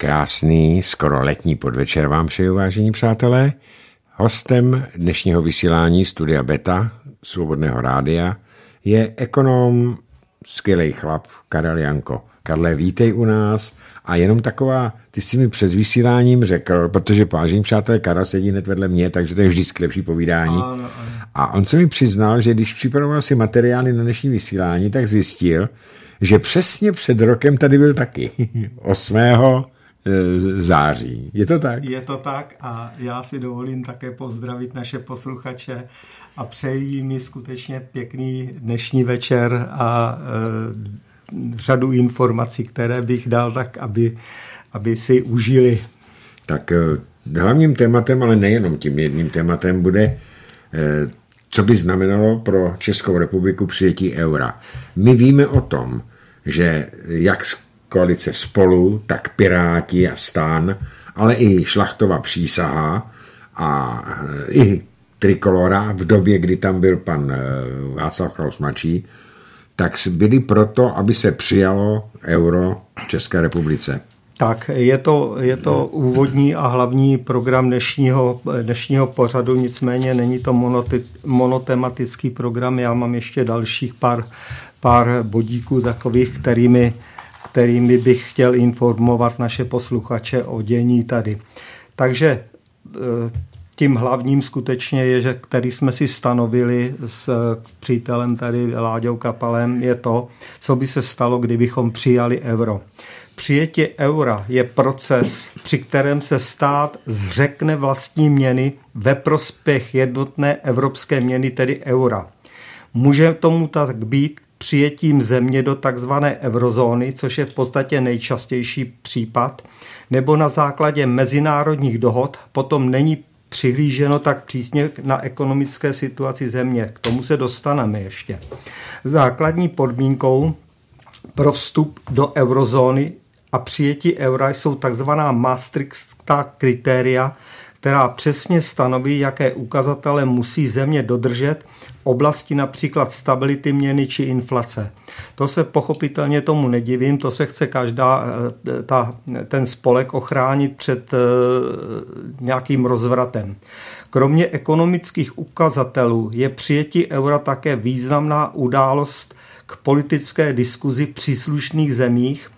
Krásný, skoro letní podvečer vám přeju, vážení přátelé. Hostem dnešního vysílání Studia Beta, Svobodného rádia, je ekonom, skvělý chlap Karel Janko. Karle, vítej u nás a jenom taková, ty jsi mi před vysíláním řekl, protože vážení přátelé, Karel sedí hned vedle mě, takže to je vždycky lepší povídání. Ano, ano. A on se mi přiznal, že když připravoval si materiály na dnešní vysílání, tak zjistil, že přesně před rokem tady byl taky. 8. E, září. Je to tak? Je to tak a já si dovolím také pozdravit naše posluchače a přeji mi skutečně pěkný dnešní večer a e, řadu informací, které bych dal tak, aby, aby si užili. Tak e, hlavním tématem, ale nejenom tím jedním tématem, bude, e, co by znamenalo pro Českou republiku přijetí eura. My víme o tom, že jak koalice spolu, tak Piráti a Stan, ale i Šlachtová přísaha a eh, i Trikolora v době, kdy tam byl pan eh, Václav Klaus mladší, tak byli proto, aby se přijalo euro v České republice. Tak, je to, je to úvodní a hlavní program dnešního, dnešního pořadu, nicméně není to monoti, monotematický program, já mám ještě dalších pár, pár bodíků takových, kterými kterými bych chtěl informovat naše posluchače o dění tady. Takže e, tím hlavním skutečně je, že který jsme si stanovili s přítelem tady Láďou Kapalem, je to, co by se stalo, kdybychom přijali euro. Přijetí eura je proces, při kterém se stát zřekne vlastní měny ve prospěch jednotné evropské měny, tedy eura. Může tomu tak být přijetím země do takzvané eurozóny, což je v podstatě nejčastější případ, nebo na základě mezinárodních dohod potom není přihlíženo tak přísně na ekonomické situaci země. K tomu se dostaneme ještě. Základní podmínkou pro vstup do eurozóny a přijetí eura jsou takzvaná Maastrichtská kritéria, která přesně stanoví, jaké ukazatele musí země dodržet v oblasti například stability měny či inflace. To se pochopitelně tomu nedivím, to se chce každá eh, ta, ten spolek ochránit před eh, nějakým rozvratem. Kromě ekonomických ukazatelů je přijetí eura také významná událost k politické diskuzi v příslušných zemích,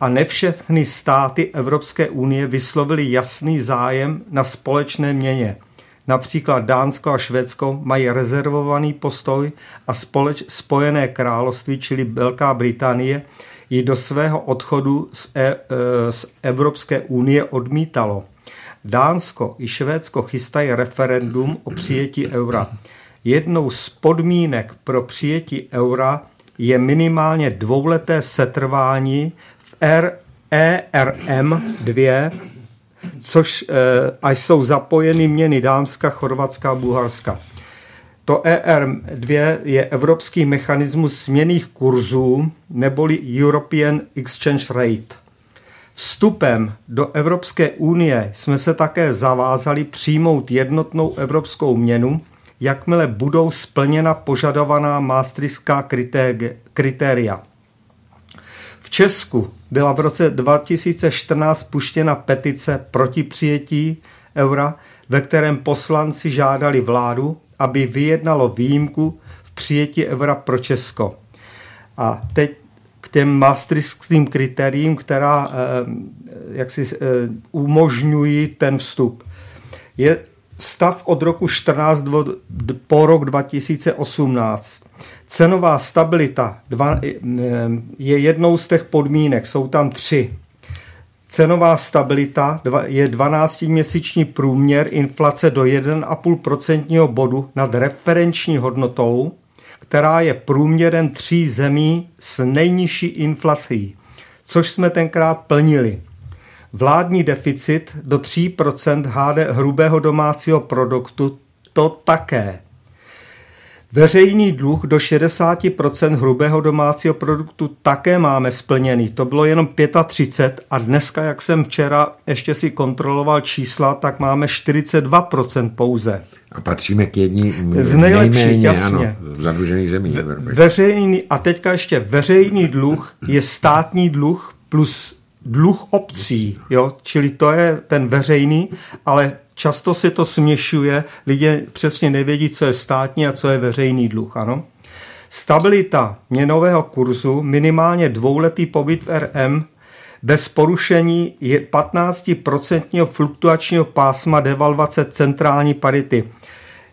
a ne všechny státy Evropské unie vyslovili jasný zájem na společné měně. Například Dánsko a Švédsko mají rezervovaný postoj a společ, Spojené království, čili Velká Británie, ji do svého odchodu z, e, e, z Evropské unie odmítalo. Dánsko i Švédsko chystají referendum o přijetí eura. Jednou z podmínek pro přijetí eura je minimálně dvouleté setrvání R, ERM 2, což e, jsou zapojeny měny Dámska, Chorvatska a Bulharska. To ERM2 je evropský mechanismus směných kurzů neboli European Exchange Rate. Vstupem do Evropské unie jsme se také zavázali přijmout jednotnou evropskou měnu, jakmile budou splněna požadovaná maastrichtská kritéria. V Česku byla v roce 2014 puštěna petice proti přijetí eura, ve kterém poslanci žádali vládu, aby vyjednalo výjimku v přijetí eura pro Česko. A teď k těm maastrichtským kritériím, která eh, jak si, eh, umožňují ten vstup. Je stav od roku 14 po rok 2018. Cenová stabilita je jednou z těch podmínek, jsou tam tři. Cenová stabilita je 12-měsíční průměr inflace do 1,5% bodu nad referenční hodnotou, která je průměrem tří zemí s nejnižší inflací, což jsme tenkrát plnili. Vládní deficit do 3% HD hrubého domácího produktu to také. Veřejný dluh do 60% hrubého domácího produktu také máme splněný. To bylo jenom 35 a dneska, jak jsem včera ještě si kontroloval čísla, tak máme 42% pouze. A patříme k jední z nejlepších, jasně. Ano, zadlužených zemí. Veřejný, a teďka ještě veřejný dluh je státní dluh plus dluh obcí, jo? čili to je ten veřejný, ale často se to směšuje, lidé přesně nevědí, co je státní a co je veřejný dluh. Ano? Stabilita měnového kurzu, minimálně dvouletý pobyt v RM, bez porušení 15% fluktuačního pásma devalvace centrální parity.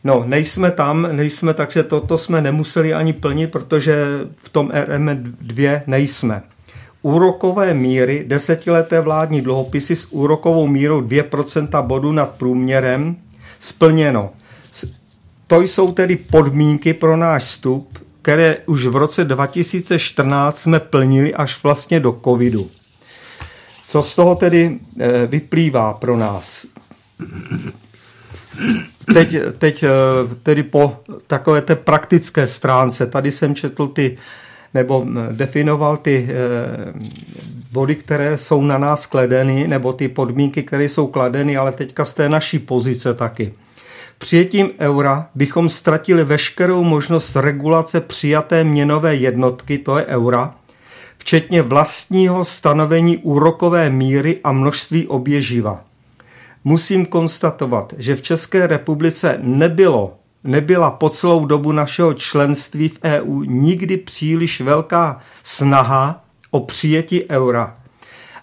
No, nejsme tam, nejsme, takže toto jsme nemuseli ani plnit, protože v tom RM2 nejsme. Úrokové míry, desetileté vládní dluhopisy s úrokovou mírou 2% bodu nad průměrem splněno. To jsou tedy podmínky pro náš vstup, které už v roce 2014 jsme plnili až vlastně do covidu. Co z toho tedy eh, vyplývá pro nás? Teď, teď eh, tedy po takové té praktické stránce, tady jsem četl ty, nebo eh, definoval ty body, které jsou na nás kladeny, nebo ty podmínky, které jsou kladeny, ale teďka z té naší pozice taky. Přijetím eura bychom ztratili veškerou možnost regulace přijaté měnové jednotky, to je eura, včetně vlastního stanovení úrokové míry a množství oběživa. Musím konstatovat, že v České republice nebylo, nebyla po celou dobu našeho členství v EU nikdy příliš velká snaha o přijetí eura.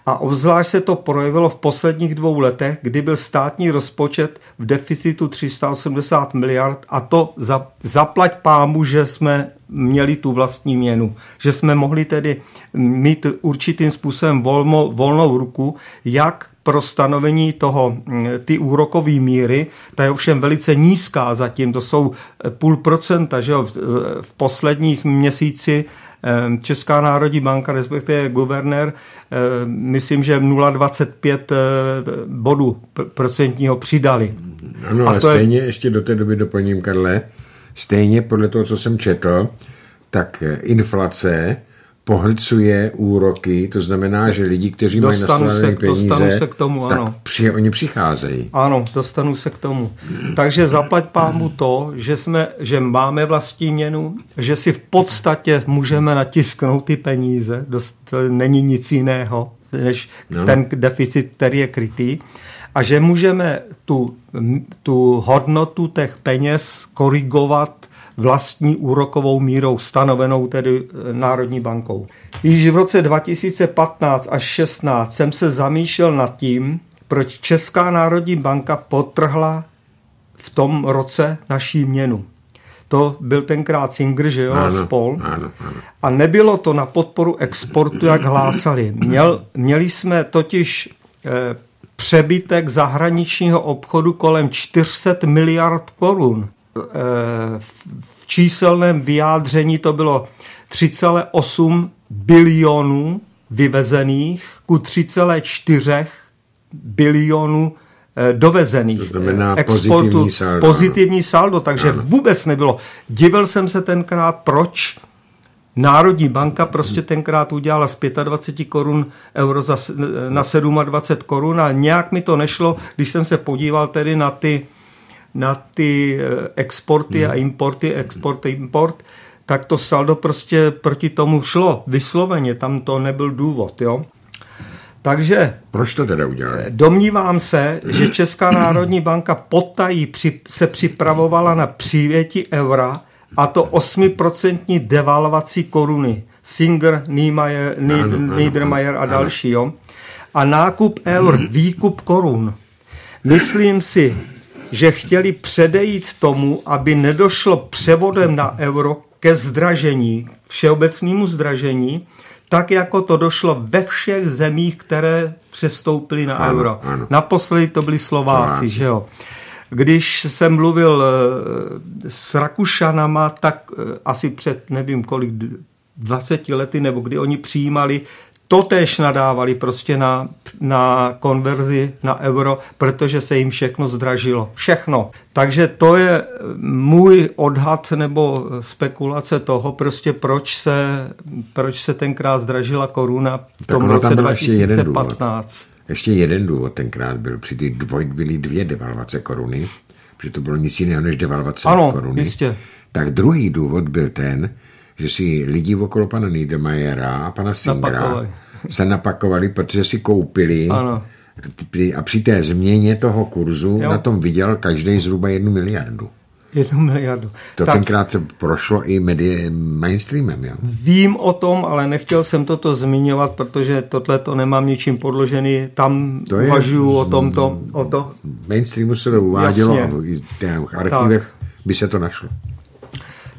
A obzvlášť se to projevilo v posledních dvou letech, kdy byl státní rozpočet v deficitu 380 miliard a to za, zaplať pámu, že jsme měli tu vlastní měnu. Že jsme mohli tedy mít určitým způsobem volno, volnou ruku, jak pro stanovení toho, mm, ty úrokové míry, ta je ovšem velice nízká zatím, to jsou půl procenta, že jo, v posledních měsíci Ehm, Česká národní banka, respektive guvernér, myslím, že 0,25 eh, bodů procentního přidali. Ano, ale stejně je... ještě do té doby doplním, Karle, stejně podle toho, co jsem četl, tak eh, inflace pohlcuje úroky, to znamená, že lidi, kteří dostanu mají nastavené peníze, se k tomu, ano. tak při, oni přicházejí. Ano, dostanu se k tomu. Takže zaplať pámu to, že, jsme, že máme vlastní měnu, že si v podstatě můžeme natisknout ty peníze, dost, není nic jiného, než no. ten deficit, který je krytý, a že můžeme tu, tu hodnotu těch peněz korigovat vlastní úrokovou mírou stanovenou tedy e, Národní bankou. Již v roce 2015 až 16 jsem se zamýšlel nad tím, proč Česká národní banka potrhla v tom roce naší měnu. To byl tenkrát Singer, že jo, ano, spol. Ano, ano. A nebylo to na podporu exportu, jak hlásali. Měl, měli jsme totiž eh, přebytek zahraničního obchodu kolem 400 miliard korun. Eh, v číselném vyjádření to bylo 3,8 bilionů vyvezených ku 3,4 bilionů eh, dovezených. To znamená exportu, pozitivní saldo. Pozitivní saldo, takže ano. vůbec nebylo. Divil jsem se tenkrát, proč Národní banka prostě tenkrát udělala z 25 korun euro za, na 27 korun a nějak mi to nešlo, když jsem se podíval tedy na ty na ty eh, exporty a hmm. importy, export, import, tak to saldo prostě proti tomu šlo, vysloveně, tam to nebyl důvod, jo. Takže... Proč to teda udělali? Eh, domnívám se, že Česká národní banka potají při, se připravovala na přijetí eura a to 8% devalvací koruny. Singer, Niemeyer, Niedermayer a další. Jo? A nákup eur, výkup korun. Myslím si, že chtěli předejít tomu, aby nedošlo převodem na euro ke zdražení, všeobecnému zdražení, tak jako to došlo ve všech zemích, které přestoupily na ano, euro. Ano. Naposledy to byli Slováci, Slováci. že jo. Když jsem mluvil eh, s Rakušanama, tak eh, asi před nevím kolik, 20 lety, nebo kdy oni přijímali totéž nadávali prostě na, na konverzi na euro, protože se jim všechno zdražilo. Všechno. Takže to je můj odhad nebo spekulace toho, prostě proč se, proč se tenkrát zdražila koruna v tom tak roce 2015. Ještě, ještě jeden důvod tenkrát byl, při ty dvoj byly dvě devalvace koruny, protože to bylo nic jiného než devalvace ano, koruny. Jistě. Tak druhý důvod byl ten, že si lidi okolo pana Niedermayera a pana Singera se napakovali, protože si koupili. Ano. A při té změně toho kurzu jo. na tom viděl každý zhruba jednu miliardu. Jednu miliardu. To tak, tenkrát se prošlo i medie, mainstreamem, jo? Vím o tom, ale nechtěl jsem toto zmiňovat, protože tohle to nemám ničím podložený. Tam to uvažuju o tomto. O to. Mainstreamu se to uvádělo Jasně. a v archivech tak. by se to našlo.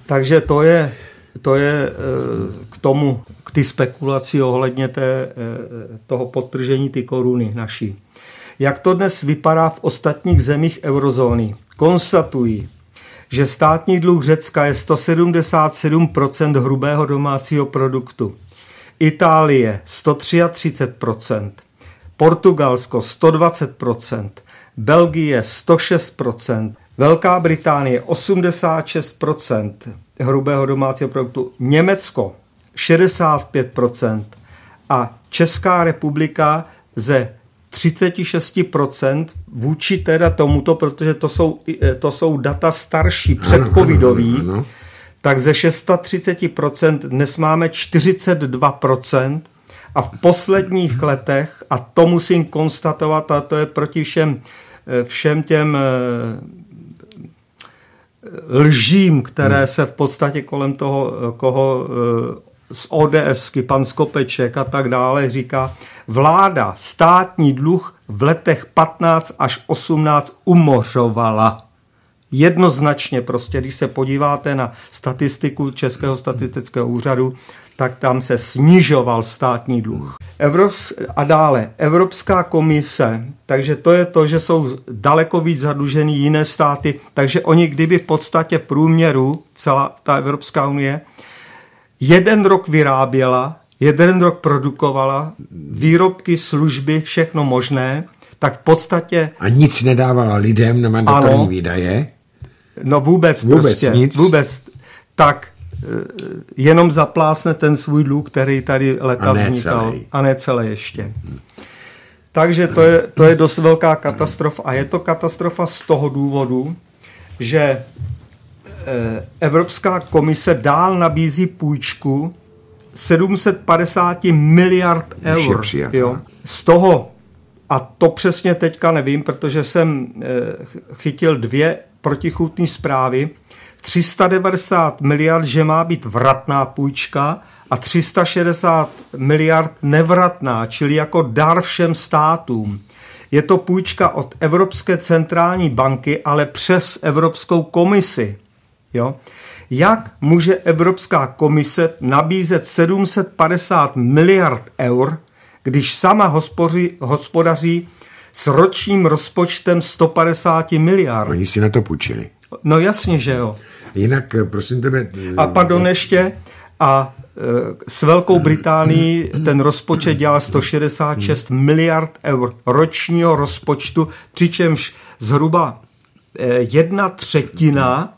Takže to je, to je eh, k tomu, k ty spekulaci ohledně té, eh, toho podtržení ty koruny naší. Jak to dnes vypadá v ostatních zemích eurozóny? Konstatují, že státní dluh Řecka je 177% hrubého domácího produktu. Itálie 133%, Portugalsko 120%, Belgie 106%, Velká Británie 86% hrubého domácího produktu, Německo 65% a Česká republika ze 36% vůči teda tomuto, protože to jsou, eh, to jsou data starší, předcovidový, tak ze 630% dnes máme 42% a v posledních letech, a to musím konstatovat, a to je proti všem, eh, všem těm eh, lžím, které hmm. se v podstatě kolem toho, koho z ODSky, pan Skopeček a tak dále říká, vláda státní dluh v letech 15 až 18 umořovala. Jednoznačně prostě, když se podíváte na statistiku Českého statistického úřadu, tak tam se snižoval státní dluh. Evros, a dále Evropská komise, takže to je to, že jsou daleko víc zadlužený jiné státy, takže oni kdyby v podstatě v průměru, celá ta Evropská unie, jeden rok vyráběla, jeden rok produkovala výrobky, služby, všechno možné, tak v podstatě... A nic nedávala lidem na mandatorní výdaje? No vůbec, vůbec prostě. Nic. Vůbec. Tak jenom zaplásne ten svůj dluh, který tady leta a vznikal. Celý. A ne celé ještě. Takže to je, to je dost velká katastrofa. A je to katastrofa z toho důvodu, že Eh, Evropská komise dál nabízí půjčku 750 miliard eur. Jo. Z toho, a to přesně teďka nevím, protože jsem eh, chytil dvě protichůtné zprávy, 390 miliard, že má být vratná půjčka a 360 miliard nevratná, čili jako dar všem státům. Je to půjčka od Evropské centrální banky, ale přes Evropskou komisi. Jo? Jak může Evropská komise nabízet 750 miliard eur, když sama hospoří, hospodaří s ročním rozpočtem 150 miliard? Oni si na to půjčili. No jasně, že jo. Jinak, eh, prosím tebe... A pardon ještě, a eh, s Velkou Británií ten rozpočet dělá 166 miliard eur ročního rozpočtu, přičemž zhruba eh, jedna třetina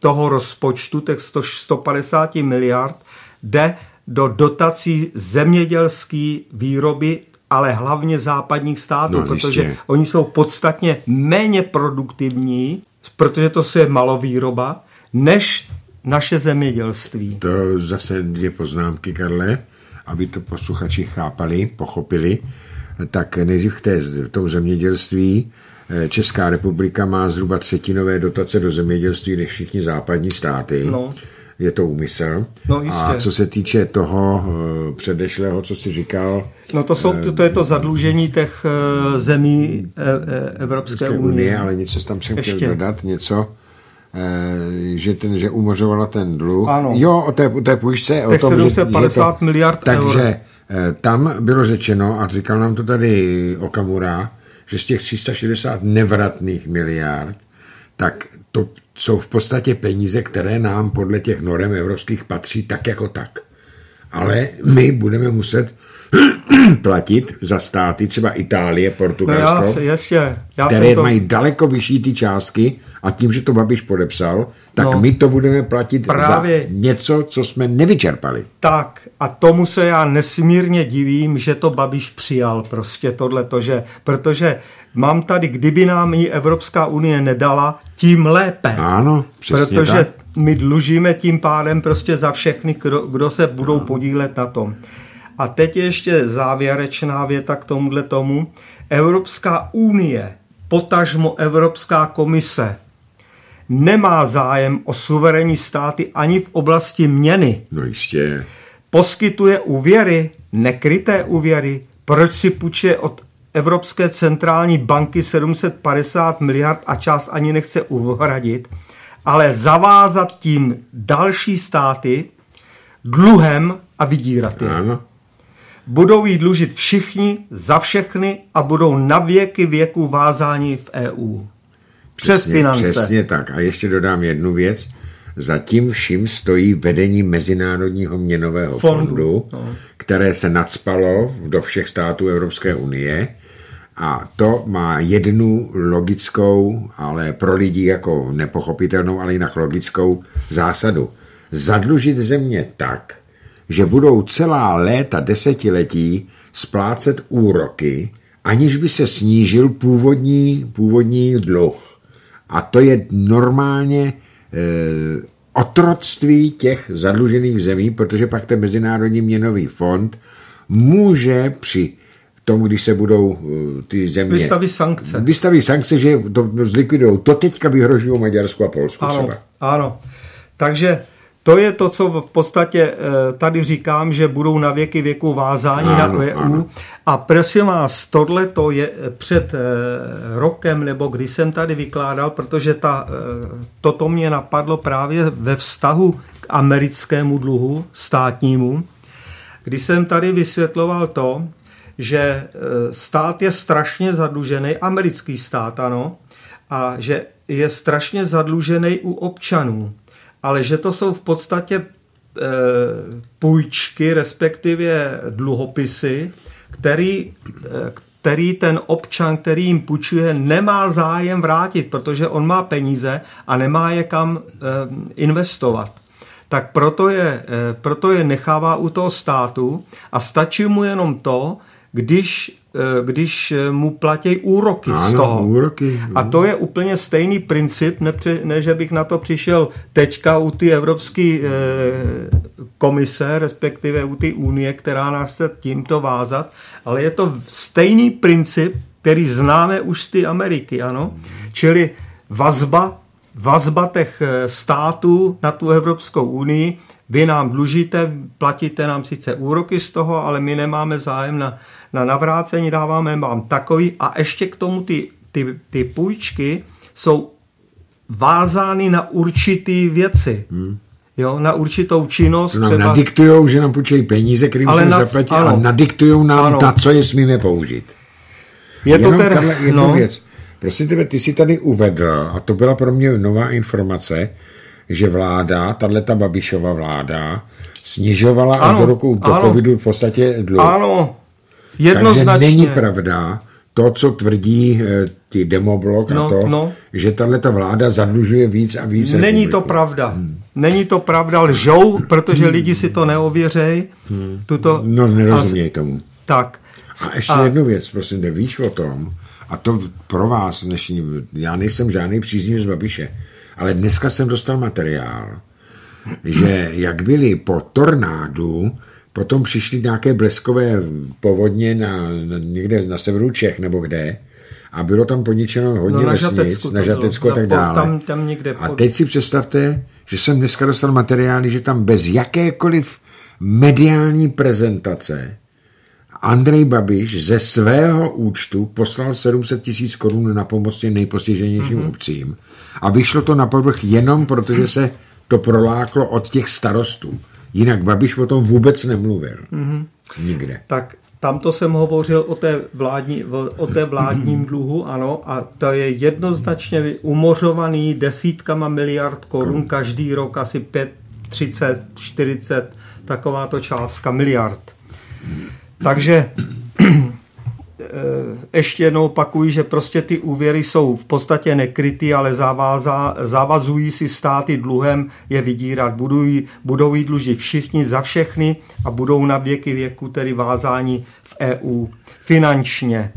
toho rozpočtu, těch 150 miliard, jde do dotací zemědělské výroby, ale hlavně západních států, no, protože jistě. oni jsou podstatně méně produktivní, protože to je malovýroba, než naše zemědělství. To zase dvě poznámky, Karle, aby to posluchači chápali, pochopili. Tak nejdřív k té, v tom zemědělství Eh, Česká republika má zhruba třetinové dotace do zemědělství než všichni západní státy. No. Je to úmysl. No, A co se týče toho uh, předešlého, co jsi říkal... No to, jsou, to, to je to zadlužení těch zemí uh, Evropské unie. unie. Ale něco tam jsem chtěl dodat, něco že, ten, že umořovala ten dluh. Ano. Jo, o té, o té půjčce. o tom, 750 že, že to, miliard takže, eur. Takže tam bylo řečeno, a říkal nám to tady Okamura, že z těch 360 nevratných miliard, tak to jsou v podstatě peníze, které nám podle těch norem evropských patří tak jako tak. Ale my budeme muset platit za státy, třeba Itálie, Portugalsko, no já, jasně, já které to... mají daleko vyšší ty částky a tím, že to Babiš podepsal, tak no, my to budeme platit právě, za něco, co jsme nevyčerpali. Tak a tomu se já nesmírně divím, že to Babiš přijal prostě tohleto, že, protože mám tady, kdyby nám ji Evropská unie nedala, tím lépe. Ano, přesně Protože tak. my dlužíme tím pádem prostě za všechny, kdo, kdo se budou podílet na tom. A teď ještě závěrečná věta k tomuhle tomu. Evropská unie, potažmo Evropská komise, nemá zájem o suverénní státy ani v oblasti měny. No jistě. Poskytuje úvěry, nekryté úvěry. Proč si půjčuje od Evropské centrální banky 750 miliard a část ani nechce uhradit, ale zavázat tím další státy dluhem a vydírat je. Ano. Budou jí dlužit všichni za všechny a budou na věky věku vázáni v EU. Přes Přesně, finance. přesně tak. A ještě dodám jednu věc. Za tím vším stojí vedení Mezinárodního měnového Fondu, fondu, no. které se nadspalo do všech států Evropské unie. A to má jednu logickou, ale pro lidi jako nepochopitelnou, ale jinak logickou zásadu. Zadlužit země tak, že budou celá léta, desetiletí splácet úroky, aniž by se snížil původní, původní dluh. A to je normálně e, otroctví těch zadlužených zemí, protože pak ten Mezinárodní měnový fond může při tomu, když se budou e, ty země... Vystaví sankce. Vystaví sankce, že to zlikvidují. To teďka vyhrožují Maďarsku a Polsku Ano, třeba. ano. Takže to je to, co v podstatě eh, tady říkám, že budou na věky věku vázáni na EU. A prosím vás, tohle to je před eh, rokem, nebo když jsem tady vykládal, protože ta, eh, toto mě napadlo právě ve vztahu k americkému dluhu státnímu, když jsem tady vysvětloval to, že eh, stát je strašně zadlužený, americký stát, ano, a že je strašně zadlužený u občanů, ale že to jsou v podstatě eh, půjčky, respektive dluhopisy, který, eh, který ten občan, který jim půjčuje, nemá zájem vrátit, protože on má peníze a nemá je kam eh, investovat. Tak proto je, proto je nechává u toho státu a stačí mu jenom to, když, když eh, mu platí úroky z Ano, toho. úroky. A to je úplně stejný princip, ne, ne že bych na to přišel teďka u ty Evropské eh, komise, respektive u ty unie, která nás chce tímto vázat, ale je to stejný princip, který známe už z ty Ameriky, ano? Čili vazba vazba těch eh, států na tu Evropskou unii, vy nám dlužíte, platíte nám sice úroky z toho, ale my nemáme zájem na, na navrácení, dáváme vám takový a ještě k tomu ty, ty, ty půjčky jsou vázány na určitý věci. Hmm. Jo, na určitou činnost. To nám třeba... nadiktujou, že nám půjčejí peníze, které musíme nad- zaplatit ano. a nadiktujou nám Ano. na co je smíme použít. Je to Jenom, teda, Karle, jednu no, věc. Prosím tebe, ty jsi tady uvedl, a to byla pro mě nová informace, že vláda, tato Babišova vláda, snižovala Ano, do roku do ano. covidu v podstatě dluh. ano, Takže jednoznačně. není pravda to, co tvrdí eh, ty demoblok a No, to, no. že tato vláda zadlužuje víc a víc Není to republiku. pravda. Hmm. Není to pravda, lžou, protože lidi si to neověřejí. Tuto, No, nerozuměj tomu. tak. A ještě A- jednu věc, prosím tě, víš o tom, a to pro vás dnešní, já nejsem žádný příznivec Babiše, ale dneska jsem dostal materiál, že jak byli po tornádu, potom přišly nějaké bleskové povodně na, na, někde na severu Čech nebo kde, a bylo tam poničeno hodně No, na vesnic, Žatecku na. Žatecku a tak dále. tam- tam někde a pod- teď si představte, že jsem dneska dostal materiály, že tam bez jakékoliv mediální prezentace Andrej Babiš ze svého účtu poslal 700 tisíc korun na pomoc těm nejpostiženějším mm-hmm. obcím. A vyšlo to na povrch jenom protože se to proláklo od těch starostů. Jinak Babiš o tom vůbec nemluvil. Mm-hmm. Nikde. Tak tamto jsem hovořil o té, vládní, o té vládním dluhu, ano, a to je jednoznačně umořovaný desítkama miliard korun každý rok, asi 5, 30, 40, takováto částka miliard. Takže eh, ještě jednou opakuji, že prostě ty úvěry jsou v podstatě nekrytý, ale zavázá, zavazují si státy dluhem je vydírat. Budou, jí- budou jí dlužit všichni za všechny a budou na věky věku tedy vázání v EU finančně.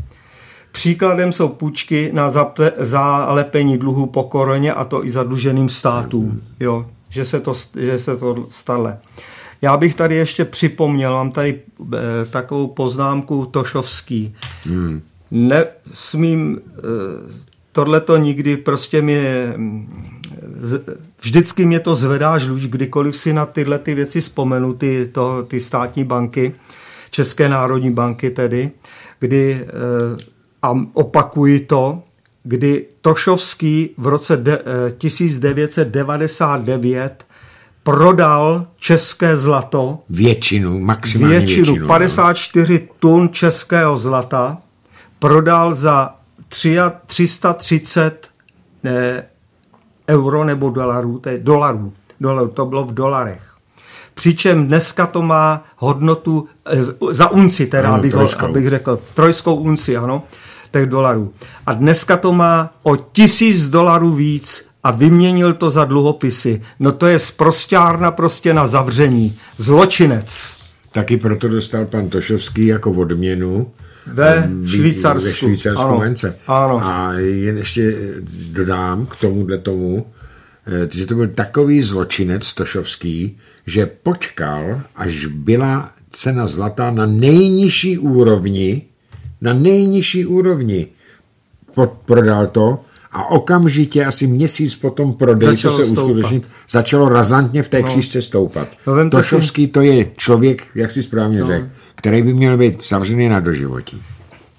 Příkladem jsou půjčky na zaple, zalepení dluhu po koroně a to i zadluženým státům, jo, že, se to, že se to stalo. Já bych tady ještě připomněl, mám tady e, takovou poznámku Tošovský. Hmm. Nesmím, e, tohle to nikdy prostě mě, vždycky mě to zvedá žluč, kdykoliv si na tyhle ty věci vzpomenu, ty, to, ty státní banky, České národní banky tedy, kdy, e, a opakuji to, kdy Tošovský v roce de, 1999 prodal české zlato. Většinu, maximálně většinu. většinu 54 no. tun českého zlata prodal za 330 ne, euro nebo dolarů, to je dolarů, dolarů, to bylo v dolarech. Přičem dneska to má hodnotu eh, za unci, teda, ano, abych, abych řekl, trojskou unci, ano, těch dolarů. A dneska to má o tisíc dolarů víc a vyměnil to za dluhopisy. No to je sprostárna prostě na zavření. Zločinec. Taky proto dostal pan Tošovský jako odměnu ve Švýcarsku. Ve Švýcarsku ano. Mence. Ano. A jen ještě dodám k tomuhle tomu, eh, že to byl takový zločinec Tošovský, že počkal, až byla cena zlata na nejnižší úrovni, na nejnižší úrovni. Prodal to a okamžitě asi měsíc potom prodej, co se uskutečnil, začalo razantně v té no. křížce stoupat. No, Tošovský si... to je člověk, jak si správně no. řekl, který by měl být zavřený na doživotí.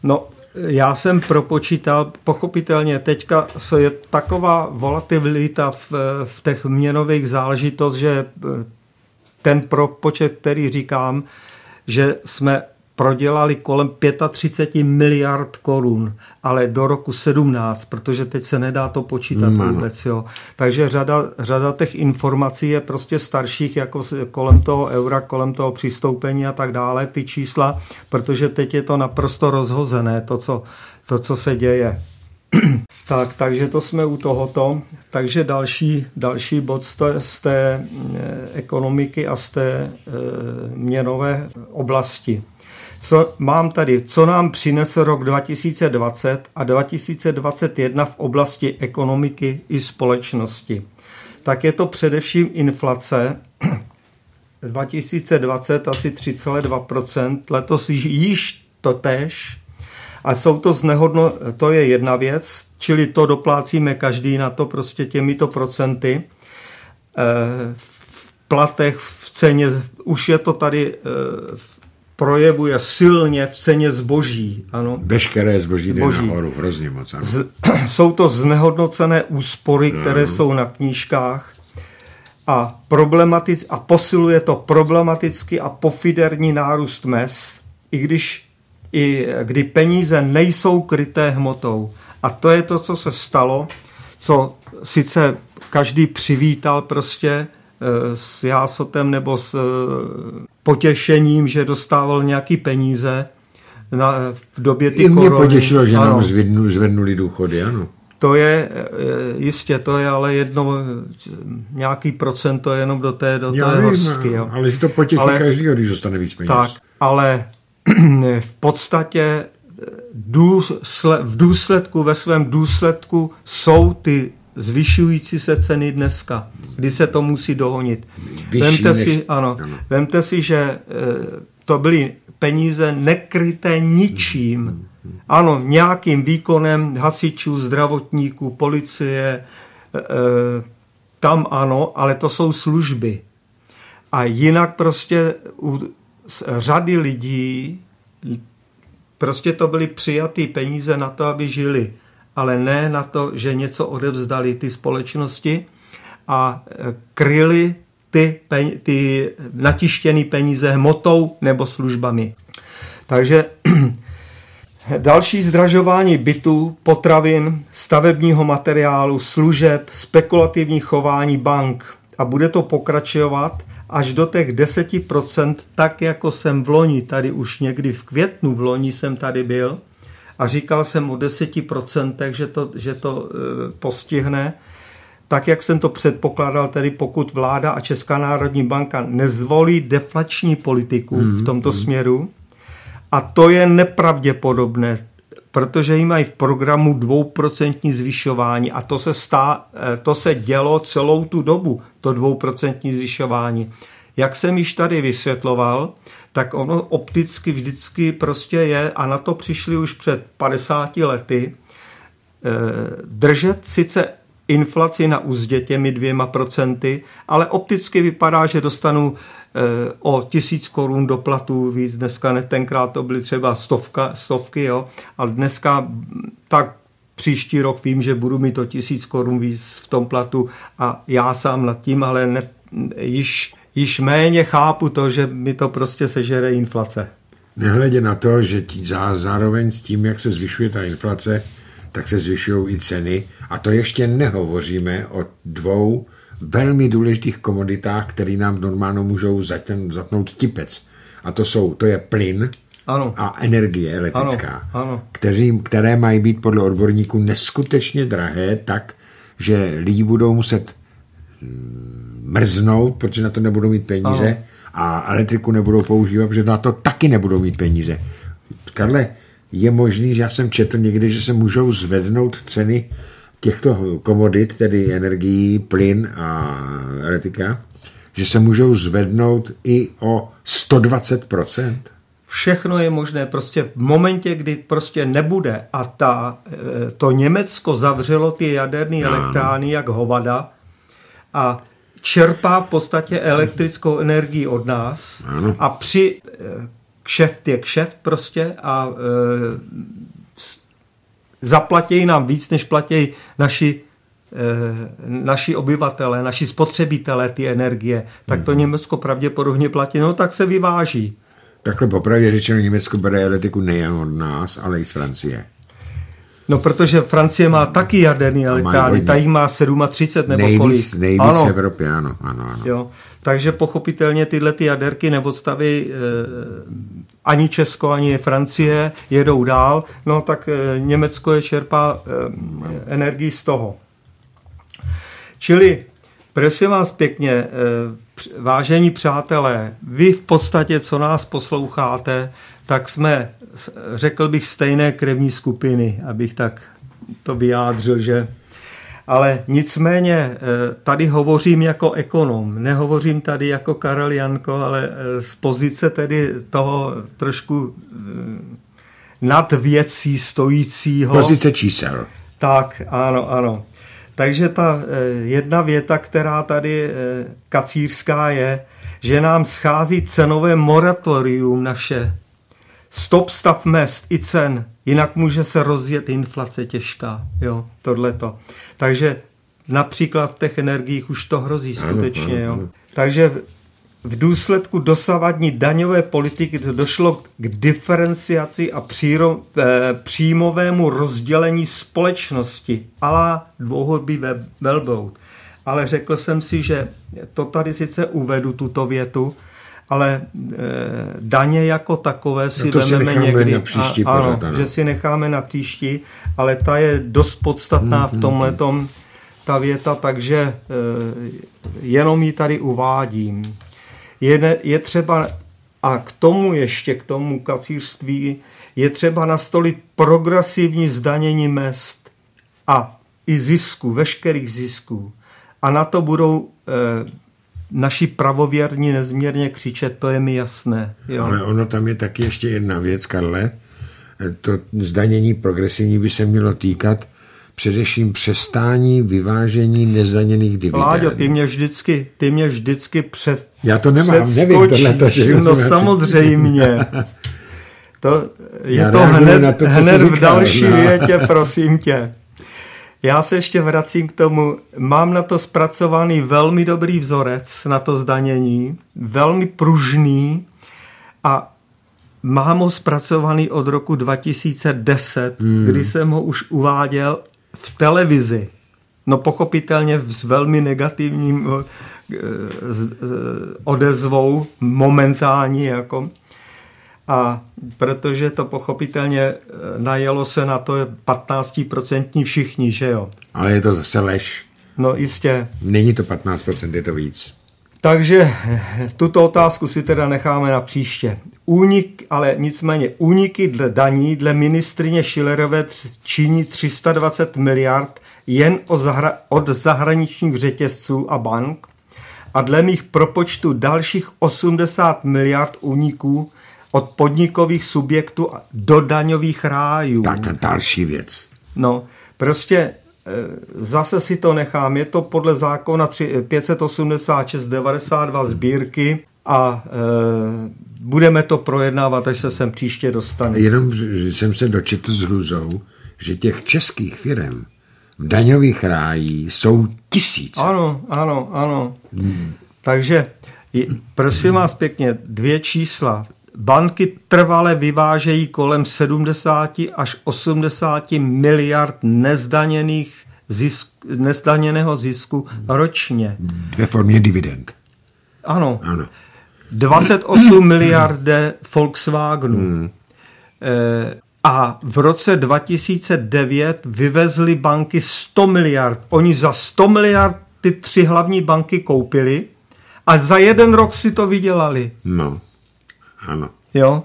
No, já jsem propočítal, pochopitelně teďka je taková volatilita v, v těch měnových záležitost, že ten propočet, který říkám, že jsme prodělali kolem 35 miliard korun, ale do roku 17, protože teď se nedá to počítat mm, vůbec. Jo. Takže řada, řada těch informací je prostě starších, jako kolem toho eura, kolem toho přistoupení a tak dále, ty čísla, protože teď je to naprosto rozhozené, to, co, to, co se děje. tak, takže to jsme u tohoto. Takže další, další bod z té, z té eh, ekonomiky a z té e, měnové oblasti co mám tady, co nám přinesl rok 2020 a 2021 v oblasti ekonomiky i společnosti. Tak je to především inflace, 2020 asi 3,2%, letos již to tež, a jsou to znehodno, to je jedna věc, čili to doplácíme každý na to prostě těmito procenty. Eh, v platech, v ceně, už je to tady eh, projevuje silně v ceně zboží. Ano. Veškeré zboží, jde zboží. nahoru, hrozně moc. Ano. Z, jsou to znehodnocené úspory, no. které jsou na knížkách a, problematic, a posiluje to problematický a pofiderní nárůst mest, i když i kdy peníze nejsou kryté hmotou. A to je to, co se stalo, co sice každý přivítal prostě, s jásotem nebo s eh, potěšením, že dostával nějaký peníze na, v době ty I mě korony. potěšilo, že ano. nám zvednu, zvednuli důchody, ano. To je, eh, jistě, to je ale jedno, nějaký procent, to je jenom do té, do té vím, hostky. Jo. Ale že to potěší ale, každýho, když dostane víc peněz. Tak, ale v podstatě v důsledku, ve svém důsledku jsou ty zvyšující se ceny dneska, kdy se to musí dohonit. vemte, než... si, ano, ano. vemte si, že e, to byly peníze nekryté ničím. Ano, nějakým výkonem hasičů, zdravotníků, policie, e, tam ano, ale to jsou služby. A jinak prostě u řady lidí prostě to byly přijaté peníze na to, aby žili ale ne na to, že něco odevzdali ty společnosti a e, kryli ty, ty natištěné peníze hmotou nebo službami. Takže další zdražování bytů, potravin, stavebního materiálu, služeb, spekulativní chování bank a bude to pokračovat až do těch 10%, tak jako jsem v loni, tady už někdy v květnu v loni jsem tady byl, a říkal jsem o 10%, že to, že to e, postihne, tak jak jsem to předpokládal, tedy pokud vláda a Česká národní banka nezvolí deflační politiku mm, v tomto mm. směru, a to je nepravděpodobné, protože jí mají v programu dvouprocentní zvyšování a to se, stá, e, to se dělo celou tu dobu, to dvouprocentní zvyšování. jak jsem již tady vysvětloval, tak ono opticky vždycky prostě je, a na to přišli už před 50 lety, eh, držet sice inflaci na úzdě těmi dvěma procenty, ale opticky vypadá, že dostanu eh, o tisíc korun do platu víc. Dneska ne, tenkrát to byly třeba stovka, stovky, jo, ale dneska tak příští rok vím, že budu mít o tisíc korun víc v tom platu a já sám nad tím, ale ne, již, již méně chápu to, že mi to prostě sežere inflace. Nehledě na to, že tí, zároveň s tím, jak se zvyšuje ta inflace, tak se zvyšují i ceny. A to ještě nehovoříme o dvou velmi důležitých komoditách, které nám normálně můžou zatnout tipec. A to jsou, to je plyn ano. a energie elektrická, ano. Ano. Kteří, které mají být podle odborníků neskutečně drahé, tak, že lidi budou muset mrznout, protože na to nebudou mít peníze a elektriku nebudou používat, protože na to taky nebudou mít peníze. Karle, je možný, že já jsem četl někdy, že se můžou zvednout ceny těchto komodit, tedy energií, plyn a elektrika, že se můžou zvednout i o 120%. Všechno je možné. Prostě v momentě, kdy prostě nebude a ta, e, to Německo zavřelo ty jaderné elektrárny jak hovada a čerpá v podstatě elektrickou energii od nás a při e, kšeft je kšeft prostě a e, zaplatí nám víc, než platí naši e, naši obyvatele, naši spotřebitelé ty energie, tak to mhm. Německo pravděpodobně platí, no tak se vyváží. Takhle popravdě řečeno Německo bere elektriku nejen od nás, ale i z Francie. No, protože Francie má taky jaderný elektrárny, ta jich má 37 nebo nejvíc, kolik. Nejvíc ano. v Evropě, ano. ano, ano. Jo. Takže pochopitelně tyhle ty jaderky neodstaví eh, ani Česko, ani Francie, jedou dál, no tak eh, Německo je čerpá eh, energii z toho. Čili, prosím vás pěkně, eh, vážení přátelé, vy v podstatě, co nás posloucháte, tak jsme, řekl bych, stejné krevní skupiny, abych tak to vyjádřil, že ale nicméně eh, tady hovořím jako ekonom, nehovořím tady jako Karel Janko, ale eh, z pozice tedy toho trošku eh, nad věcí stojícího. Pozice čísel. Tak, ano, ano. Takže ta jedna věta, která tady kacířská je, že nám schází cenové moratorium naše. Stop stav mest i cen, jinak může se rozjet inflace těžká. Jo, tohleto. Takže například v těch energiích už to hrozí skutečně. Ano. Takže v důsledku dosavadní daňové politiky došlo k diferenciaci a příro, eh, příjmovému rozdělení společnosti ala dlouhodobý velbout. Ale řekl jsem si, že to tady sice uvedu, tuto větu, ale e, daně jako takové si no vezmeme někdy. Na příští a, pořad, ano, že si necháme na příští, ale ta je dost podstatná hmm, v tomhle hmm. ta věta, takže e, jenom ji tady uvádím. Je, je třeba, a k tomu ještě, k tomu kacířství, je třeba nastolit progresivní zdanění mest a i zisku, veškerých zisků. A na to budou e, naši pravověrní nezměrně křičet, to je mi jasné. Jo. Ale ono tam je taky ještě jedna věc, Karle. To zdanění progresivní by se mělo týkat především přestání vyvážení nezdaněných dividend. Vláďo, ty mě vždycky, ty mě vždycky přes, Já to nemám, nevím tohle. No samozřejmě. To, je Já to hned, na to, hned v další větě, prosím tě. Já se ještě vracím k tomu, mám na to zpracovaný velmi dobrý vzorec na to zdanění, velmi pružný a mám ho zpracovaný od roku 2010, hmm. kdy jsem ho už uváděl v televizi. No pochopitelně s velmi negativním eh, eh, odezvou momentální jako a protože to pochopitelně eh, najelo se na to 15% všichni, že jo. Ale je to zase lež. No jistě. Není to 15%, je to víc. Takže eh, tuto otázku si teda necháme na příště. Únik, ale nicméně úniky dle daní dle ministrině Schillerové činí 320 miliard jen od zahraničních řetězců a bank a dle mých propočtů dalších 80 miliard úniků od podnikových subjektů do daňových rájů. Tak to další věc. No, prostě e, zase si to nechám. Je to podle zákona 586-92 sbírky a e, budeme to projednávat, až se sem příště dostane. Jenom, že jsem se dočetl s hrůzou, že těch českých firm v daňových rájí jsou tisíce. Ano, ano, ano. Hmm. Takže prosím vás pěkně, dvě čísla. Banky trvale vyvážejí kolem 70 až 80 miliard nezdaněných zisk, nezdaněného zisku ročně. Ve formě dividend. Ano. ano. 28 miliard Volkswagenu. Hmm. E, a v roce 2009 vyvezly banky 100 miliard. Oni za 100 miliard ty tři hlavní banky koupili a za jeden rok si to vydělali. No, ano. Jo?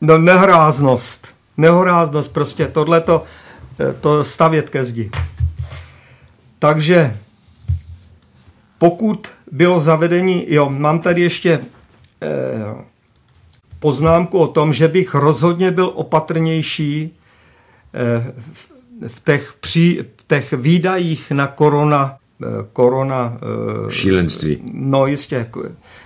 No nehoráznost. Nehoráznost prostě tohleto eh, to stavět ke zdi. Takže pokud bylo zavedení, jo, mám tady ještě eh, poznámku o tom, že bych rozhodně byl opatrnější eh, v těch, při, v těch výdajích na korona korona... Eh, Šílenství. No jistě.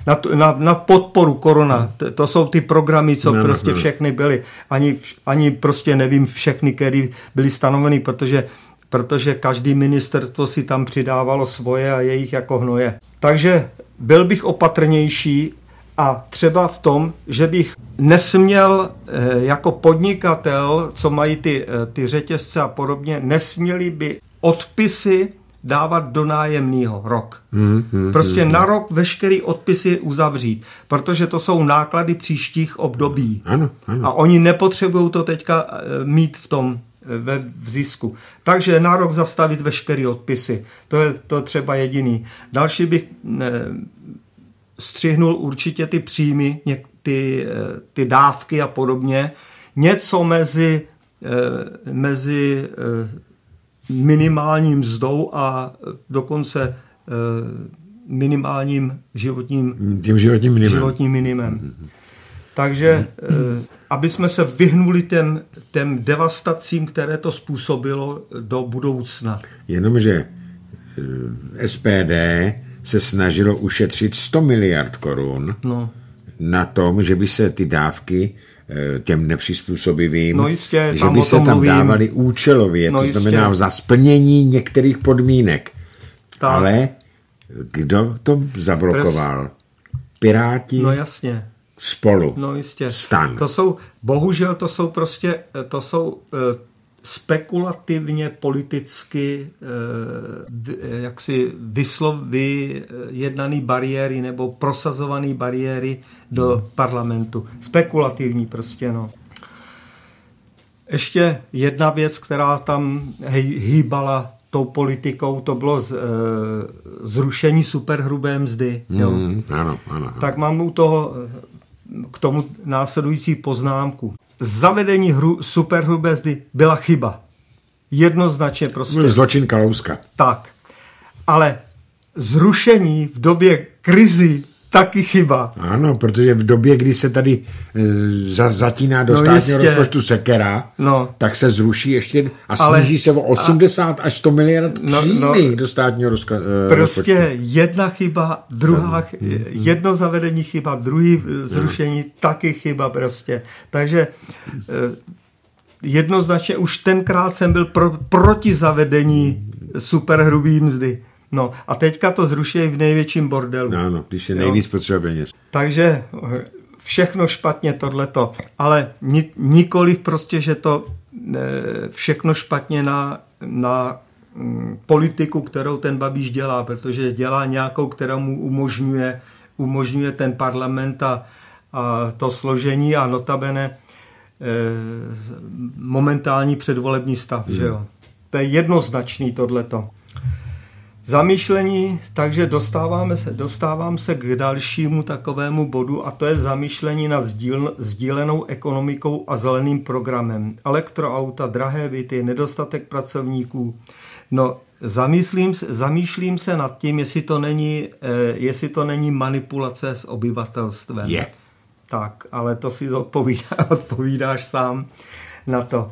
Na, na, na podporu korona. To, to jsou ty programy, co no, prostě no. všechny byly. Ani, ani prostě nevím všechny, které byly stanoveny, protože protože každý ministerstvo si tam přidávalo svoje a jejich jako hnoje. Takže byl bych opatrnější a třeba v tom, že bych nesměl eh, jako podnikatel, co mají ty, eh, ty řetězce a podobně, nesměli by odpisy dávat do nájemného rok. Hmm, hmm, prostě hmm, na rok veškerý odpisy uzavřít, protože to jsou náklady příštích období. Ano, ano. A oni nepotřebují to teďka eh, mít v tom ve v zisku. Takže na rok zastavit veškeré odpisy. To je to třeba jediný. Další bych střihnul určitě ty příjmy, ty, eh, ty dávky a podobně. Něco mezi, eh, mezi eh, minimálním mzdou a dokonce minimálním životním, Tím životním minimem. Životním minimem. Takže, aby jsme se vyhnuli těm, těm devastacím, které to způsobilo do budoucna. Jenomže SPD se snažilo ušetřit 100 miliard korun no. na tom, že by se ty dávky eh, těm nepřizpůsobivým, no jistě, že by se tam mluvím. dávali účelově, no to jistě. znamená za splnění některých podmínek. Tak. Ale kdo to zablokoval? Piráti? No jasně. Spolu. No jistě. Stan. To jsou, bohužel to jsou prostě, to jsou eh, spekulativně politicky eh, jaksi vyslovy jednaný bariéry nebo prosazované bariéry do hmm. parlamentu. Spekulativní prostě, no. Ještě jedna věc, která tam hýbala tou politikou, to bylo z, e, zrušení superhrubé mzdy. Jo. Mm, ano, ano. Tak mám u toho k tomu následující poznámku zavedení hru, superhrubé zdy byla chyba. Jednoznačně prostě. Byl zločin Kalouska. Tak. Ale zrušení v době krizi taky chyba. Ano, protože v době, kdy se tady e, zatíná do no státního jistě. rozpočtu sekera, no. tak se zruší ještě a Ale, sníží se o 80 a, až 100 miliard no, no, do státního rozka, e, Prostě rozpočtu. jedna chyba, druhá, no. jedno zavedení chyba, druhý zrušení no. taky chyba prostě. Takže e, jednoznačně už tenkrát jsem byl pro, proti zavedení superhrubý mzdy. No a teďka to zruší v největším bordelu. No, no, když je nejvíc potřeba peněz. Takže eh, všechno špatně tohleto, ale ni, nikoliv prostě, že to e, všechno špatně na, na m, politiku, kterou ten Babiš dělá, protože dělá nějakou, která mu umožňuje, umožňuje ten parlament a, a to složení a notabene e, momentální předvolební stav, hmm. že jo. To je jednoznačný tohleto. Zamýšlení, takže dostáváme se, dostávám se k dalšímu takovému bodu a to je zamýšlení nad sdíl, sdílenou ekonomikou a zeleným programem. Elektroauta, drahé byty, nedostatek pracovníků. No, zamýšlím, zamýšlím se nad tím, jestli to není, eh, jestli to není manipulace s obyvatelstvem. Je. Tak, ale to si odpovídá, odpovídáš sám na to.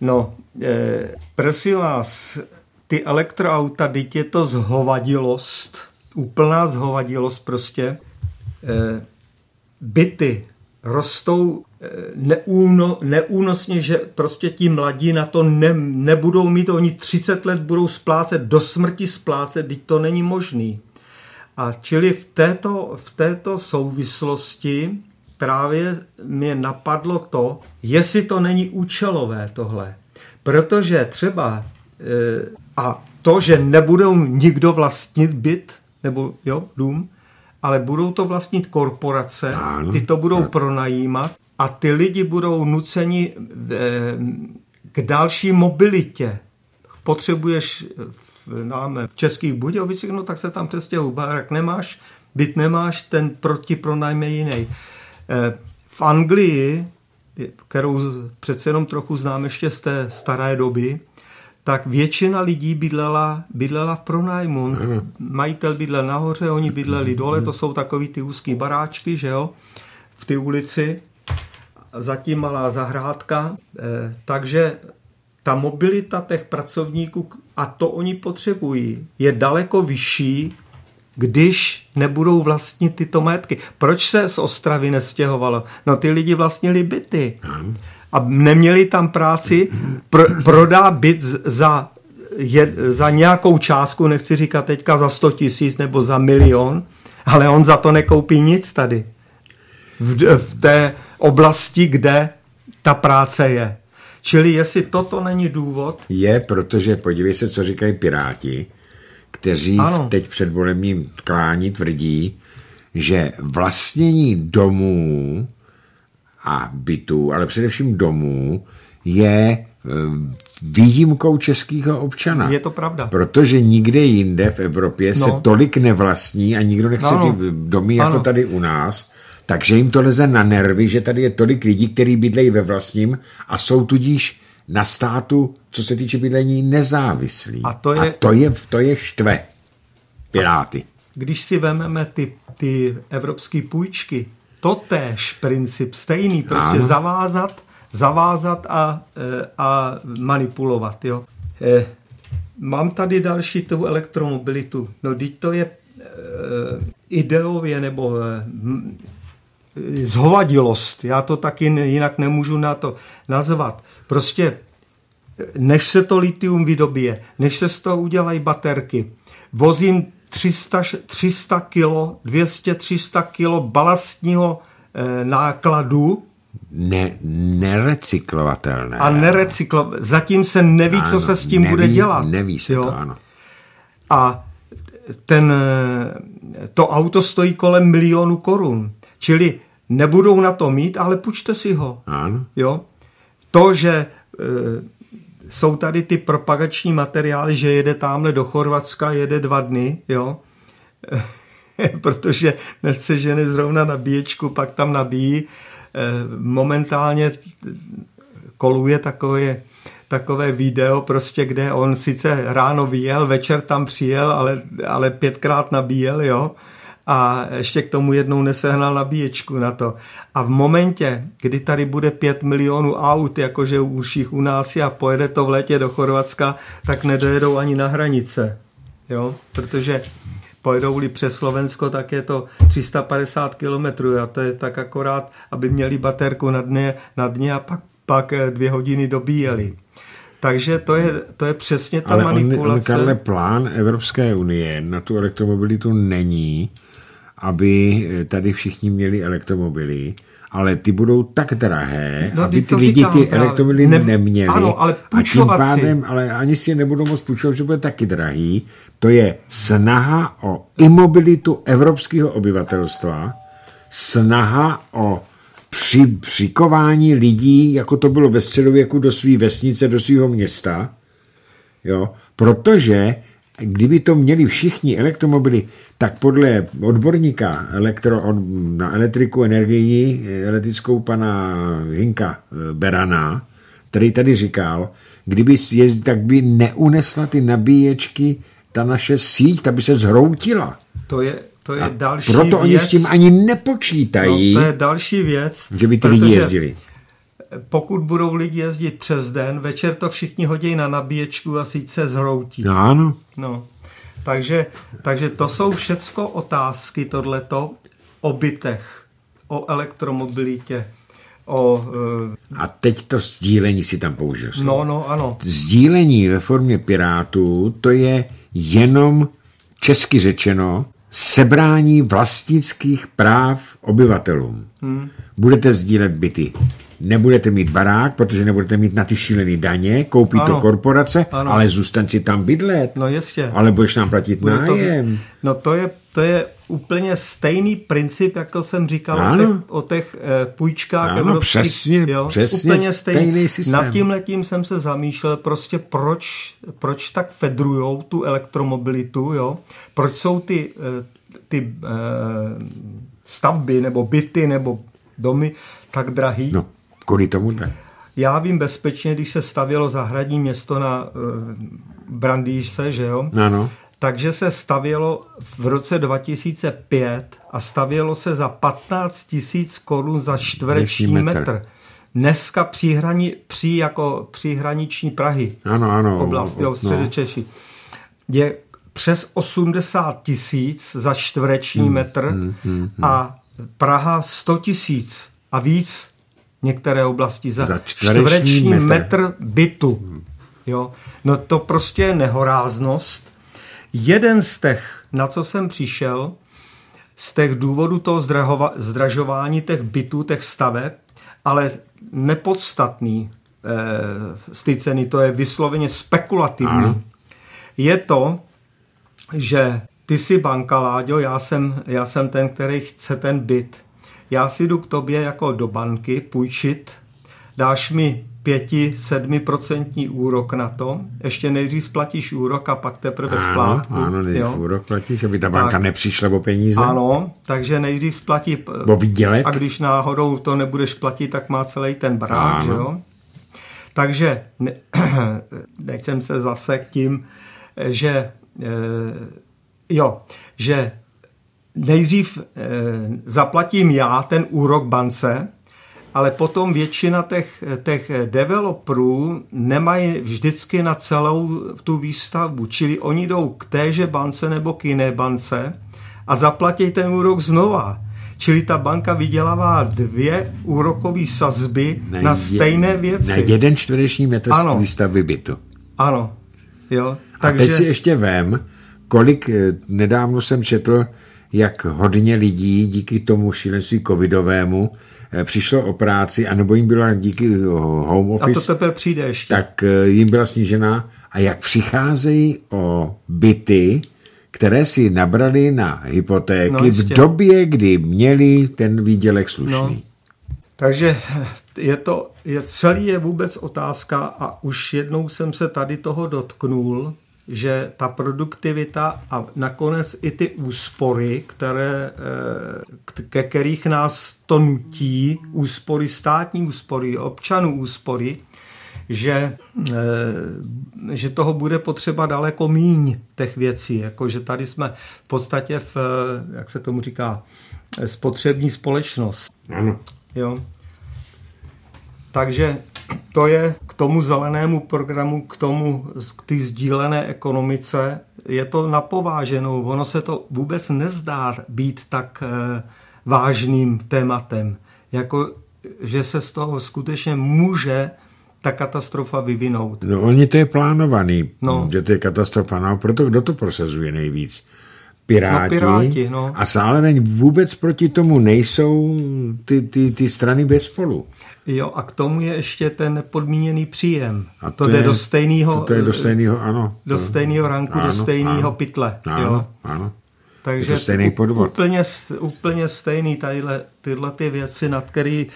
No, eh, prosím vás, ty elektroauta, teď je to zhovadilost, úplná zhovadilost prostě. E, byty rostou e, neúno, neúnosně, že prostě ti mladí na to ne, nebudou mít, oni 30 let budou splácet, do smrti splácet, teď to není možný. A čili v této, v této souvislosti právě mě napadlo to, jestli to není účelové tohle. Protože třeba e, a to, že nebudou nikdo vlastnit byt nebo jo, dům, ale budou to vlastnit korporace, ty to budou pronajímat a ty lidi budou nuceni eh, k další mobilitě. Potřebuješ v, náme, v Českých Budějovicích, no tak se tam přestěhuj, barák nemáš, byt nemáš, ten proti pronajme jiný. Eh, v Anglii, kterou přece jenom trochu znám ještě z té staré doby, tak většina lidí bydlela, bydlela v pronájmu. Mm. Majitel bydlel nahoře, oni bydleli dole, to jsou takový ty úzký baráčky, že jo, v té ulici. Zatím malá zahrádka, eh, takže ta mobilita těch pracovníků, a to oni potřebují, je daleko vyšší, když nebudou vlastnit tyto majetky. Proč se z Ostravy nestěhovalo? No ty lidi vlastnili byty. Mm a neměli tam práci, pr- prodá byt za, je, za nějakou částku, nechci říkat teďka za 100 tisíc nebo za milion, ale on za to nekoupí nic tady. V, v té oblasti, kde ta práce je. Čili jestli toto není důvod... Je, protože podívej se, co říkají Piráti, kteří ano. teď před volebním klání tvrdí, že vlastnění domů a bytů, ale především domů, je eh, výjimkou českého občana. Je to pravda. Protože nikde jinde v Evropě no. se tolik nevlastní a nikdo nechce no, ty domy jako ano. jako tady u nás. Takže jim to leze na nervy, že tady je tolik lidí, kteří bydlejí ve vlastním a jsou tudíž na státu, co se týče bydlení, nezávislí. A to je, a to je, to je štve. Piráty. Když si vezmeme ty, ty evropské půjčky, totéž princip, stejný, prostě ano. zavázat, zavázat a, e, a manipulovat. Jo. E, mám tady další tu elektromobilitu. No, teď to je e, ideově nebo zhovadilost. Já to taky jinak nemůžu na to nazvat. Prostě než se to litium vydobije, než se z toho udělají baterky, vozím 300, 300 kilo, 200-300 kilo balastního e, nákladu. Ne, nerecyklovatelné. A nerecyklo, zatím se neví, ano, co se s tím neví, bude dělat. Neví se jo? to, ano. A ten, eh, to auto stojí kolem milionu korun. Čili nebudou na to mít, ale půjčte si ho. Ano. Jo? To, že e, jsou tady ty propagační materiály, že jede tamhle do Chorvatska, jede dva dny, jo, protože nechce ženy zrovna nabíječku, pak tam nabíjí. Eh, momentálně koluje takové, takové video, prostě, kde on sice ráno vyjel, večer tam přijel, ale, ale pětkrát nabíjel, jo, a ještě k tomu jednou nesehnal nabíječku na to. A v momentě, kdy tady bude 5 milionů aut, jakože už jich u nás a pojede to v létě do Chorvatska, tak nedojedou ani na hranice. Jo? Protože pojedou-li přes Slovensko, tak je to 350 kilometrů a to je tak akorát, aby měli baterku na dně, na dně a pak, pak dvě hodiny dobíjeli. Takže to je, to je přesně ta Ale manipulace. Ale plán Evropské unie na tu elektromobilitu není, aby eh, tady všichni měli elektromobily, ale ty budou tak drahé, no, aby ty lidi říkám, ty elektromobily ne, neměli. Ano, ale a tím pádem, ale ani si je nebudou moc půjčovat, že bude taky drahý. To je snaha o imobilitu evropského obyvatelstva, snaha o při, přikování lidí, jako to bylo ve středověku, do své vesnice, do svého města, jo, protože kdyby to měli všichni elektromobily, tak podle odborníka elektro, na elektriku energii, elektrickou pana Hinka eh, Berana, který tady říkal, kdyby jezdil, tak by neunesla ty nabíječky ta naše síť, ta by se zhroutila. To je, to je A další proto věc. oni s tím ani nepočítají, No, to je další věc. že by ty lidi jezdili. Pokud budou lidi jezdit přes den, večer to všichni hodí na nabíječku a síť se zhroutí. No ano. No. Takže, takže to jsou všecko otázky tohleto o bytech, o elektromobilitě, o... eh, A teď to sdílení si tam použil. No, no, ano. Sdílení ve formě pirátů, to je jenom česky řečeno sebrání vlastnických práv obyvatelům. Hmm. Budete sdílet byty. Nebudete mít barák, protože nebudete mít na ty šílený daně, koupí to Ano. korporace, Ano. ale zůstaň si tam bydlet. No jistě. Ale budeš nám platit Bude to, nájem. no to je, to je úplně stejný princip, jako jsem říkal o Ano. těch, o těch eh, půjčkách Ano, evropských. přesně, přesně úplně stejný. stejný systém. Nad tím letím jsem se zamýšlel, prostě proč, proč tak fedrujou tu elektromobilitu, jo? proč jsou ty, eh, ty eh, stavby nebo byty nebo domy tak drahý. No, kvůli tomu tak. Já vím bezpečně, když se stavělo zahradní město na eh, Brandýse, že jo? Ano. Takže se stavělo v roce 2005 a stavělo se za 15 tisíc korun za čtvereční metr. metr. Dneska příhrani, při jako příhraniční Prahy, Ano, ano. oblasti o- o středu Češi, je přes 80 tisíc za čtvereční Hmm, metr a Praha 100 tisíc a víc některé oblasti za, Za čtvereční čtvereční, metr. metr. bytu. Jo? No to prostě je nehoráznost. Jeden z těch, na co jsem přišel, z těch důvodů toho zdrahova, zdražování těch bytů, těch staveb, ale nepodstatný eh, z té ceny, to je vysloveně spekulativní, Ano. je to, že ty jsi banka, Láďo, já jsem, já jsem ten, který chce ten byt. Já si jdu k tobě jako do banky půjčit, dáš mi 5-7% úrok na to, ještě nejdřív splatíš úrok a pak teprve Ano, splátku. ano, než jo? úrok platíš, aby ta banka Tak. nepřišla o peníze. Ano, takže nejdřív splatí... O výdělek. A když náhodou to nebudeš platit, tak má celý ten brák, že jo? Takže ne, nechcem se zase k tím, že eh, jo, že nejdřív eh, zaplatím já ten úrok bance, ale potom většina těch, těch developerů nemají vždycky na celou tu výstavbu, čili oni jdou k téže bance nebo k jiné bance a zaplatí ten úrok znova. Čili ta banka vydělává dvě úrokové sazby na, na stejné věci. Na jeden čtvereční metr Ano. výstavby bytu. Ano. Jo, A teď si ještě vem, kolik eh, nedávno jsem četl, jak hodně lidí díky tomu šílenství covidovému eh, přišlo o práci, anebo jim byla díky eh, home a to office, teprve přijde ještě. tak eh, jim byla snížena a jak přicházejí o byty, které si nabrali na hypotéky No, v době, kdy měli ten výdělek slušný. No. Takže je to, je, celý je vůbec otázka a už jednou jsem se tady toho dotknul, že ta produktivita a nakonec i ty úspory, které, eh, ke kterých nás to nutí, úspory, státní úspory, občanů úspory, že, eh, že toho bude potřeba daleko míň těch věcí. Jako, že tady jsme v podstatě v, eh, jak se tomu říká, spotřební společnost. Ano. Jo. Takže to je k tomu zelenému programu, k tomu, k té sdílené ekonomice, je to napováženou. Ono se to vůbec nezdá být tak eh, vážným tématem, jako že se z toho skutečně může ta katastrofa vyvinout. No oni to je plánovaný, No. že to je katastrofa, no proto kdo to prosazuje nejvíc? Piráti, No, Piráti, no. a zároveň vůbec proti tomu nejsou ty, ty, ty strany bez spolu. Jo, a k tomu je ještě ten nepodmíněný příjem. A to, jde je, do stejného, to, to je do stejného, ano. do to, stejného ranku, ano, do stejného pytle. Ano, jo. ano. Takže Je to stejný podvod. Úplně, úplně stejný tadyhle, tyhle ty věci, nad který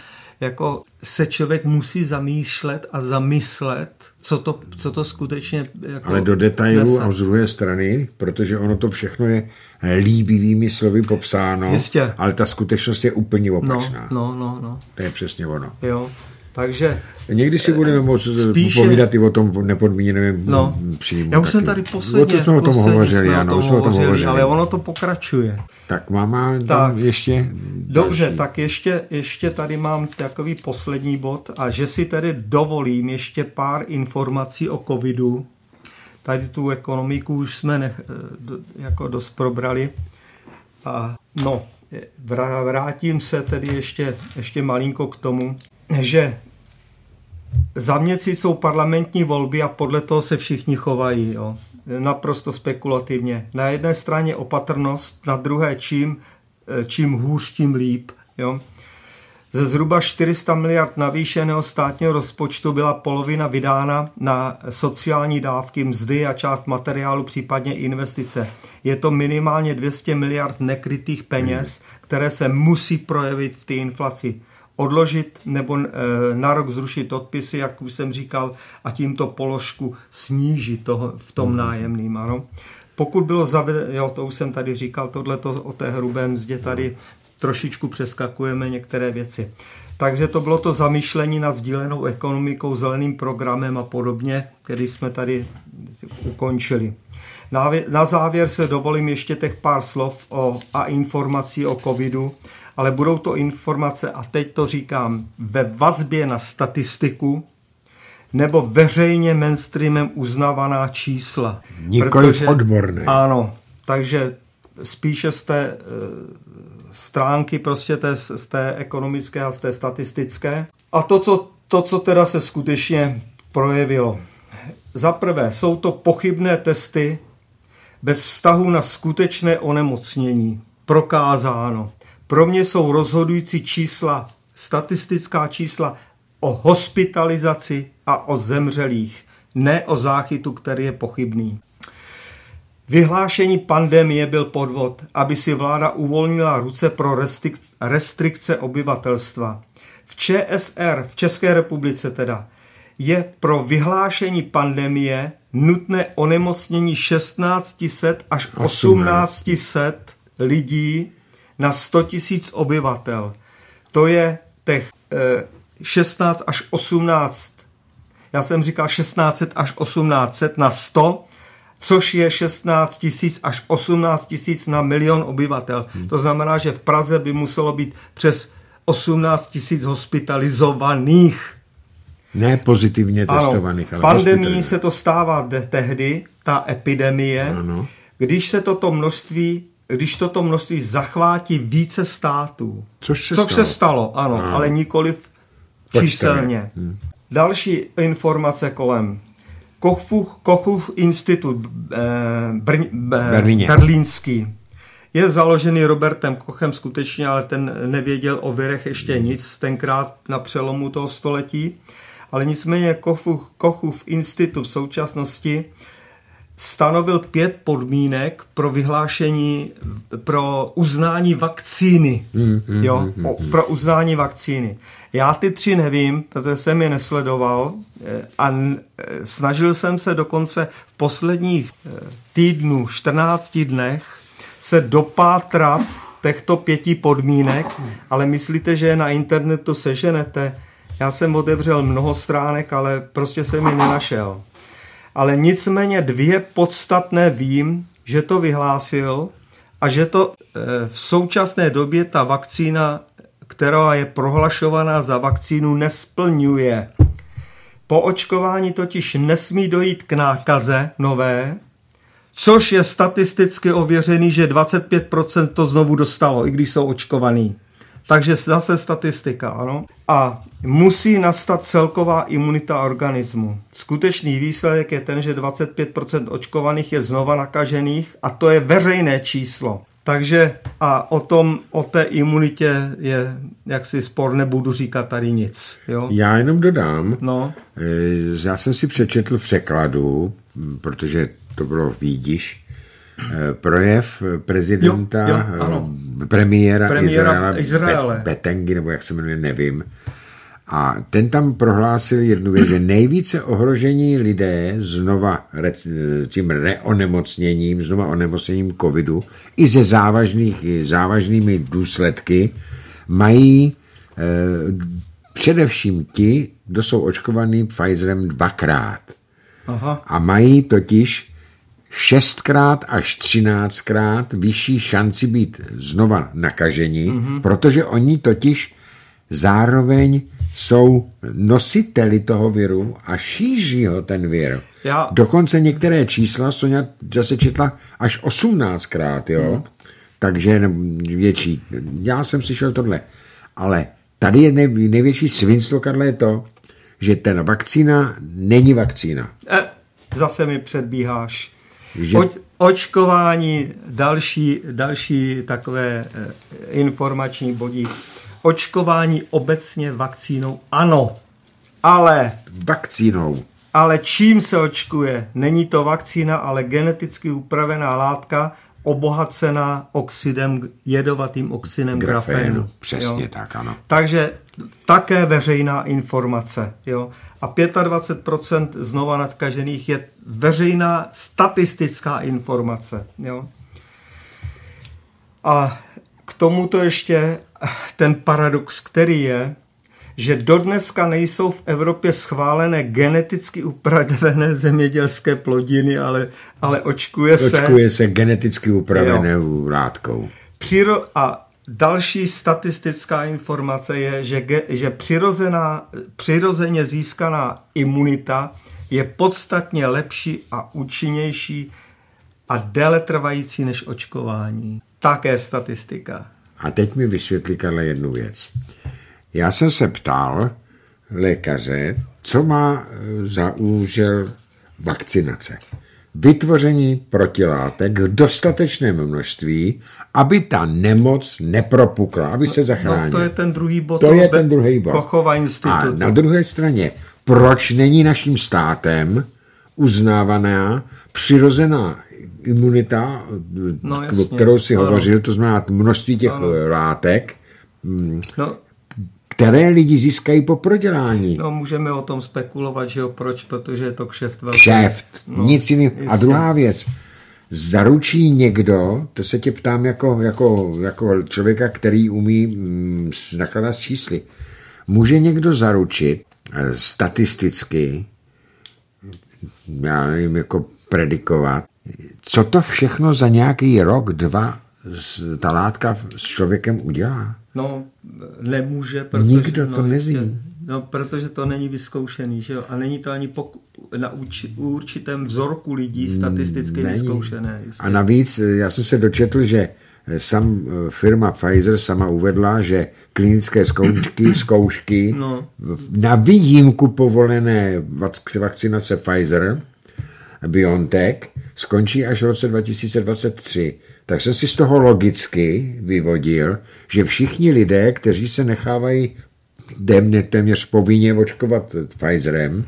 jako se člověk musí zamýšlet a zamyslet, co to, co to skutečně jako Ale do detailů a z druhé strany, protože ono to všechno je líbivými slovy popsáno, Jistě. ale ta skutečnost je úplně opačná. No, no, no, no. To je přesně ono. Jo. Takže Někdy si budeme moct spíše- povídat i o tom nepodmíněném No, příjmu. já už jsem taky. tady O posledně, to jsme o tom hovořili, jsme ano, o už tom jsme o tom hovořili, ale ono to pokračuje. Tak tam Tak. ještě Dobře, další. tak ještě, ještě tady mám takový poslední bod a že si tedy dovolím ještě pár informací o covidu. Tady tu ekonomiku už jsme nech, do- jako dost probrali. A no, vrá- vrátím se tedy ještě, ještě malinko k tomu, že za měsíc jsou parlamentní volby a podle toho se všichni chovají. Jo. Naprosto spekulativně. Na jedné straně opatrnost, na druhé čím, eh, čím hůř, tím líp. Jo. Ze zhruba 400 miliard navýšeného státního rozpočtu byla polovina vydána na sociální dávky, mzdy a část materiálu, případně investice. Je to minimálně 200 miliard nekrytých peněz, které se musí projevit v té inflaci. Odložit nebo e, na rok zrušit odpisy, jak už jsem říkal, a tímto položku snížit toho, v tom nájemným. Ano. Pokud bylo zavedeno, jo, to už jsem tady říkal, tohle o té hrubé mzdě tady trošičku přeskakujeme některé věci. Takže to bylo to zamýšlení nad sdílenou ekonomikou, zeleným programem a podobně, který jsme tady ukončili. Na, na závěr se dovolím ještě těch pár slov o, a informací o covidu, ale budou to informace, a teď to říkám, ve vazbě na statistiku nebo veřejně mainstreamem uznávaná čísla. Nikoliv odborné. Ano, takže spíše z té e, stránky prostě té, z té ekonomické a z té statistické. A to co, to, co teda se skutečně projevilo. Za prvé, jsou to pochybné testy bez vztahu na skutečné onemocnění. Prokázáno. Pro mě jsou rozhodující čísla, statistická čísla o hospitalizaci a o zemřelých, ne o záchytu, který je pochybný. Vyhlášení pandemie byl podvod, aby si vláda uvolnila ruce pro restrikce obyvatelstva. V ČSR, v České republice teda, je pro vyhlášení pandemie nutné onemocnění 1600 až 1800 lidí na 100 000 obyvatel. To je těch eh, 16 až 18, já jsem říkal 1600 až 1800 na 100, což je 16 tisíc až 18 tisíc na milion obyvatel. Hmm. To znamená, že v Praze by muselo být přes 18 tisíc hospitalizovaných. Ne pozitivně testovaných, ano, ale Pandemii se to stává de- tehdy, ta epidemie, ano. když se toto množství když toto množství zachvátí více států. Což se Což stalo. se stalo, ano, ano. ale nikoliv číselně. Hmm. Další informace kolem. Kochův, Kochův institut eh, Brň, eh, berlínský je založený Robertem Kochem skutečně, ale ten nevěděl o virech ještě nic tenkrát na přelomu toho století. Ale nicméně Kochův, Kochův institut v současnosti stanovil pět podmínek pro vyhlášení, pro uznání vakcíny. Mm, mm, jo, mm, o, pro uznání vakcíny. Já ty tři nevím, protože jsem je nesledoval a snažil jsem se dokonce v posledních týdnů, 14 dnech se dopátrat těchto pěti podmínek, ale myslíte, že je na internetu seženete? Já jsem otevřel mnoho stránek, ale prostě jsem je nenašel ale nicméně dvě podstatné vím, že to vyhlásil a že to v současné době ta vakcína, která je prohlašovaná za vakcínu, nesplňuje. Po očkování totiž nesmí dojít k nákaze nové, což je statisticky ověřený, že 25% to znovu dostalo, i když jsou očkovaný. Takže zase statistika, ano. A musí nastat celková imunita organismu. Skutečný výsledek je ten, že 25% očkovaných je znova nakažených a to je veřejné číslo. Takže a o tom, o té imunitě je jaksi spor, nebudu říkat tady nic. Jo? Já jenom dodám, no. já jsem si přečetl v překladu, protože to bylo výdiš, projev prezidenta, jo, jo, ano. Premiéra, premiéra Izraela, Izraele. Betengy, nebo jak se jmenuje, nevím. A ten tam prohlásil jednu věc, že nejvíce ohrožení lidé znova tím reonemocněním, znova onemocněním covidu i se závažných, závažnými důsledky mají eh, především ti, kdo jsou očkovaní Pfizerem dvakrát. Aha. A mají totiž šestkrát až třináctkrát vyšší šanci být znova nakažení, mm-hmm. protože oni totiž zároveň jsou nositeli toho viru a šíří ho ten vir. Já... Dokonce některé čísla Sonja zase četla až 18krát, jo? Hmm. Takže větší. Já jsem slyšel tohle. Ale tady je nej, největší svinstvo, Karle, je to, že ten vakcína není vakcína. E, zase mi předbíháš. Že... O, očkování, další, další takové e, informační bodí očkování obecně vakcínou ano, ale... Vakcínou. Ale čím se očkuje? Není to vakcína, ale geneticky upravená látka obohacená oxidem, jedovatým oxidem grafénu. grafénu. Přesně jo. tak, ano. Takže také veřejná informace. Jo. A 25% znova nadkažených je veřejná statistická informace. Jo. A k tomuto ještě ten paradox, který je, že dodneska nejsou v Evropě schválené geneticky upravené zemědělské plodiny, ale, ale očkuje se... Očkuje se geneticky upravenou látkou. Přiro- a další statistická informace je, že, ge- že přirozená, přirozeně získaná imunita je podstatně lepší a účinnější a déle trvající než očkování. Také statistika. A teď mi vysvětlí Karle jednu věc. Já jsem se ptal lékaře, co má e, za úžel vakcinace. Vytvoření protilátek v dostatečném množství, aby ta nemoc nepropukla, aby se zachránila. No, to je ten druhý bod. To je ten druhý bod. Kochova institutu. A na druhé straně, proč není naším státem uznávaná přirozená imunita, no, jasně, kterou si ano. hovořil, to znamená množství těch ano. látek, no. Které lidi získají po prodělání. No, můžeme o tom spekulovat, že jo, proč, protože je to kšeft velký. Kšeft, no, nic jiného. A druhá věc, zaručí někdo, to se tě ptám jako, jako, jako člověka, který umí mm, nakladat s čísly, může někdo zaručit eh, statisticky, já nevím, jako predikovat, co to všechno za nějaký rok, dva ta látka s člověkem udělá? No, nemůže, protože... Nikdo to no, neví. Jistě, no, protože to není vyzkoušený, že jo? A není to ani poku, na uč, určitém vzorku lidí statisticky není. vyzkoušené. Jistě. A navíc, já jsem se dočetl, že sam firma Pfizer sama uvedla, že klinické zkoušky, zkoušky no. na výjimku povolené vakcinace Pfizer, BioNTech, skončí až v roce 2023. Tak jsem si z toho logicky vyvodil, že všichni lidé, kteří se nechávají téměř povinně očkovat Pfizerem,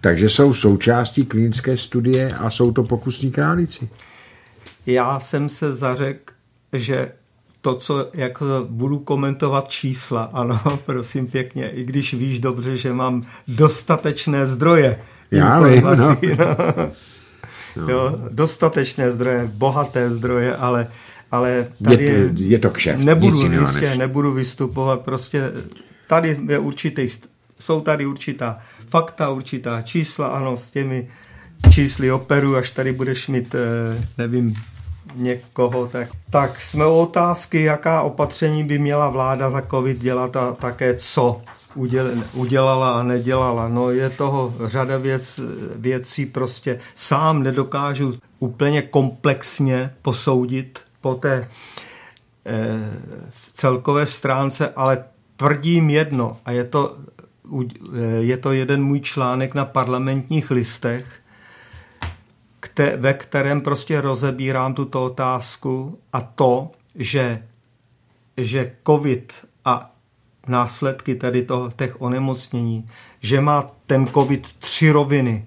takže jsou součástí klinické studie a jsou to pokusní králíci. Já jsem se zařekl, že to, co jak budu komentovat čísla, ano, prosím pěkně, i když víš dobře, že mám dostatečné zdroje. Já vím, no. no. Jo, dostatečné zdroje, bohaté zdroje, ale, ale tady je, to, je to kšeft, nebudu, jistě, nebudu vystupovat, prostě tady je určitý, jsou tady určitá fakta, určitá čísla, ano, s těmi čísly operu, až tady budeš mít, eh, nevím, někoho, tak, tak jsme o otázky, jaká opatření by měla vláda za covid dělat a také co udělala a nedělala. No je toho řada věc, věcí prostě sám nedokážu úplně komplexně posoudit po té e, celkové stránce, ale tvrdím jedno a je to, je to jeden můj článek na parlamentních listech, kte, ve kterém prostě rozebírám tuto otázku a to, že, že covid následky tady toho, těch onemocnění, že má ten COVID tři roviny.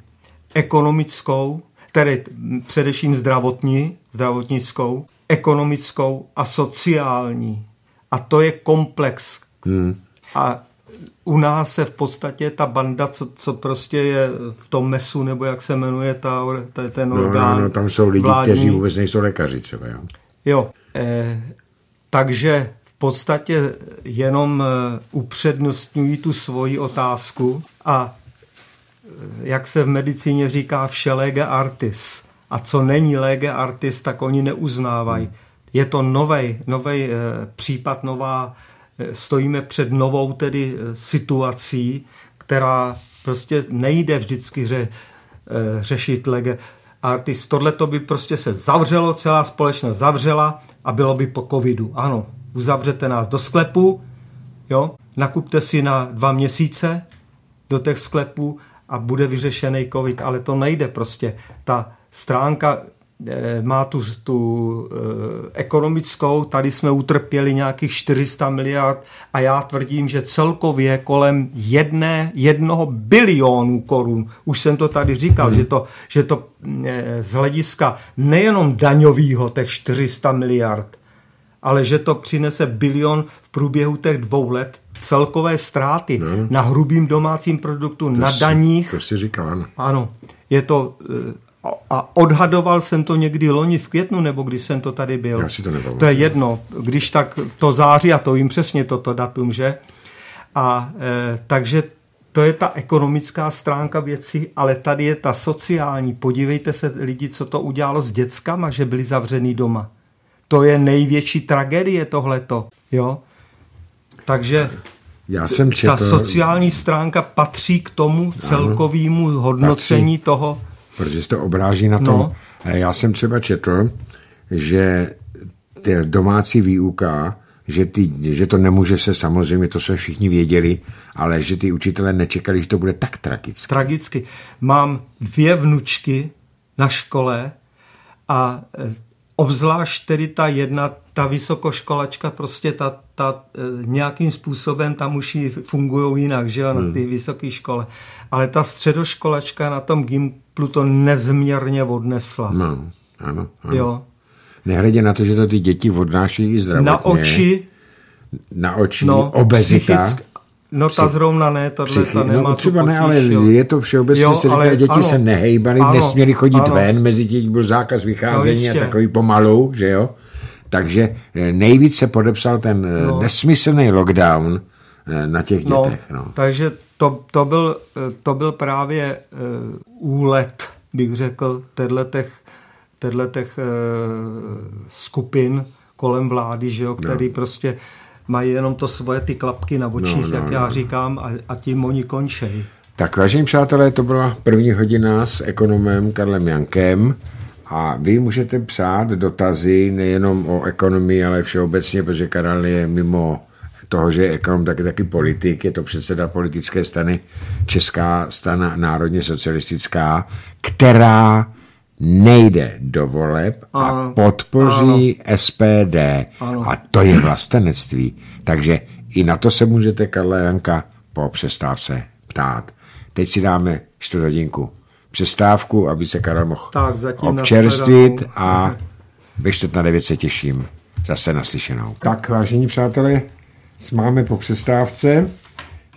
Ekonomickou, tedy především zdravotní, zdravotnickou, ekonomickou a sociální. A to je komplex. Hmm. A u nás se v podstatě ta banda, co, co prostě je v tom mesu, nebo jak se jmenuje ta, ta, ten no, orgán. No, no, tam jsou lidi, vládní. kteří vůbec nejsou lékaři třeba. Jo, jo eh, takže podstatě jenom eh, upřednostňují tu svoji otázku a eh, jak se v medicíně říká vše lege artis. A co není lege artis, tak oni neuznávají. Je to nový eh, případ, nová stojíme před novou tedy situací, která prostě nejde vždycky ře, řešit lege artist. Tohle to by prostě se zavřelo, celá společnost zavřela a bylo by po covidu. Ano, uzavřete nás do sklepu, jo, nakupte si na dva měsíce do těch sklepů a bude vyřešený covid, ale to nejde prostě. Ta stránka Eh, má tu, tu eh, ekonomickou, tady jsme utrpěli nějakých 400 miliard a já tvrdím, že celkově kolem jedné, jednoho bilionu korun, už jsem to tady říkal, hmm. že, to, že to eh, z hlediska nejenom daňového těch 400 miliard, ale že to přinese bilion v průběhu těch dvou let celkové ztráty no. na hrubým domácím produktu, to na si, daních. To si říkal, ano. Ano, je to a odhadoval jsem to někdy loni v květnu, nebo když jsem to tady byl. Já si to, to je jedno, když tak to září, a to vím přesně toto datum, že? A e, takže to je ta ekonomická stránka věci, ale tady je ta sociální. Podívejte se lidi, co to udělalo s dětskama, že byli zavřený doma. To je největší tragédie tohleto, jo? Takže já jsem četl... ta sociální stránka patří k tomu celkovému hodnocení patří. toho, protože se to obráží na tom. No. Já jsem třeba četl, že ty domácí výuka, že, ty, že to nemůže se samozřejmě, to se všichni věděli, ale že ty učitelé nečekali, že to bude tak tragicky. Tragicky. Mám dvě vnučky na škole a obzvlášť tedy ta jedna, ta vysokoškolačka, prostě ta, ta e, nějakým způsobem tam už fungují jinak, že jo, na ty hmm. vysoké škole. Ale ta středoškolačka na tom Gimplu to nezměrně odnesla. No, ano, ano. Jo. Nehledě na to, že to ty děti odnáší i zdravotně. Na oči. Na oči, no, obezita. Psychick, No ta zrovna ne, tahle ta nemá no, třeba ne, ale je to všeobecně jo, se říká, děti ano, se nehejbaly, nesměly chodit ano. ven, mezi děti byl zákaz vycházení no, a takový pomalu, že jo. Takže eh, nejvíc se podepsal ten eh, no. nesmyslný lockdown eh, na těch no, dětech. No. Takže to, to, byl, to byl právě uh, úlet, bych řekl, těch, uh, skupin kolem vlády, že jo, který no. prostě mají jenom to svoje ty klapky na očích, no, no, jak já no. říkám, a, a tím oni končí. Tak vážení přátelé, to byla první hodina s ekonomem Karlem Jankem a vy můžete psát dotazy nejenom o ekonomii, ale všeobecně, protože Karel je mimo toho, že je ekonom, tak je taky politik, je to předseda politické strany Česká strana národně socialistická, která nejde do voleb a podpoří ano. SPD. Ano. A to je vlastenectví. Takže i na to se můžete Karla Janka po přestávce ptát. Teď si dáme čtvrthodinku přestávku, aby se Karel mohl tak, občerstvit a ve čtvrt na devět se těším. Zase naslyšenou. Tak, vážení přátelé, máme po přestávce.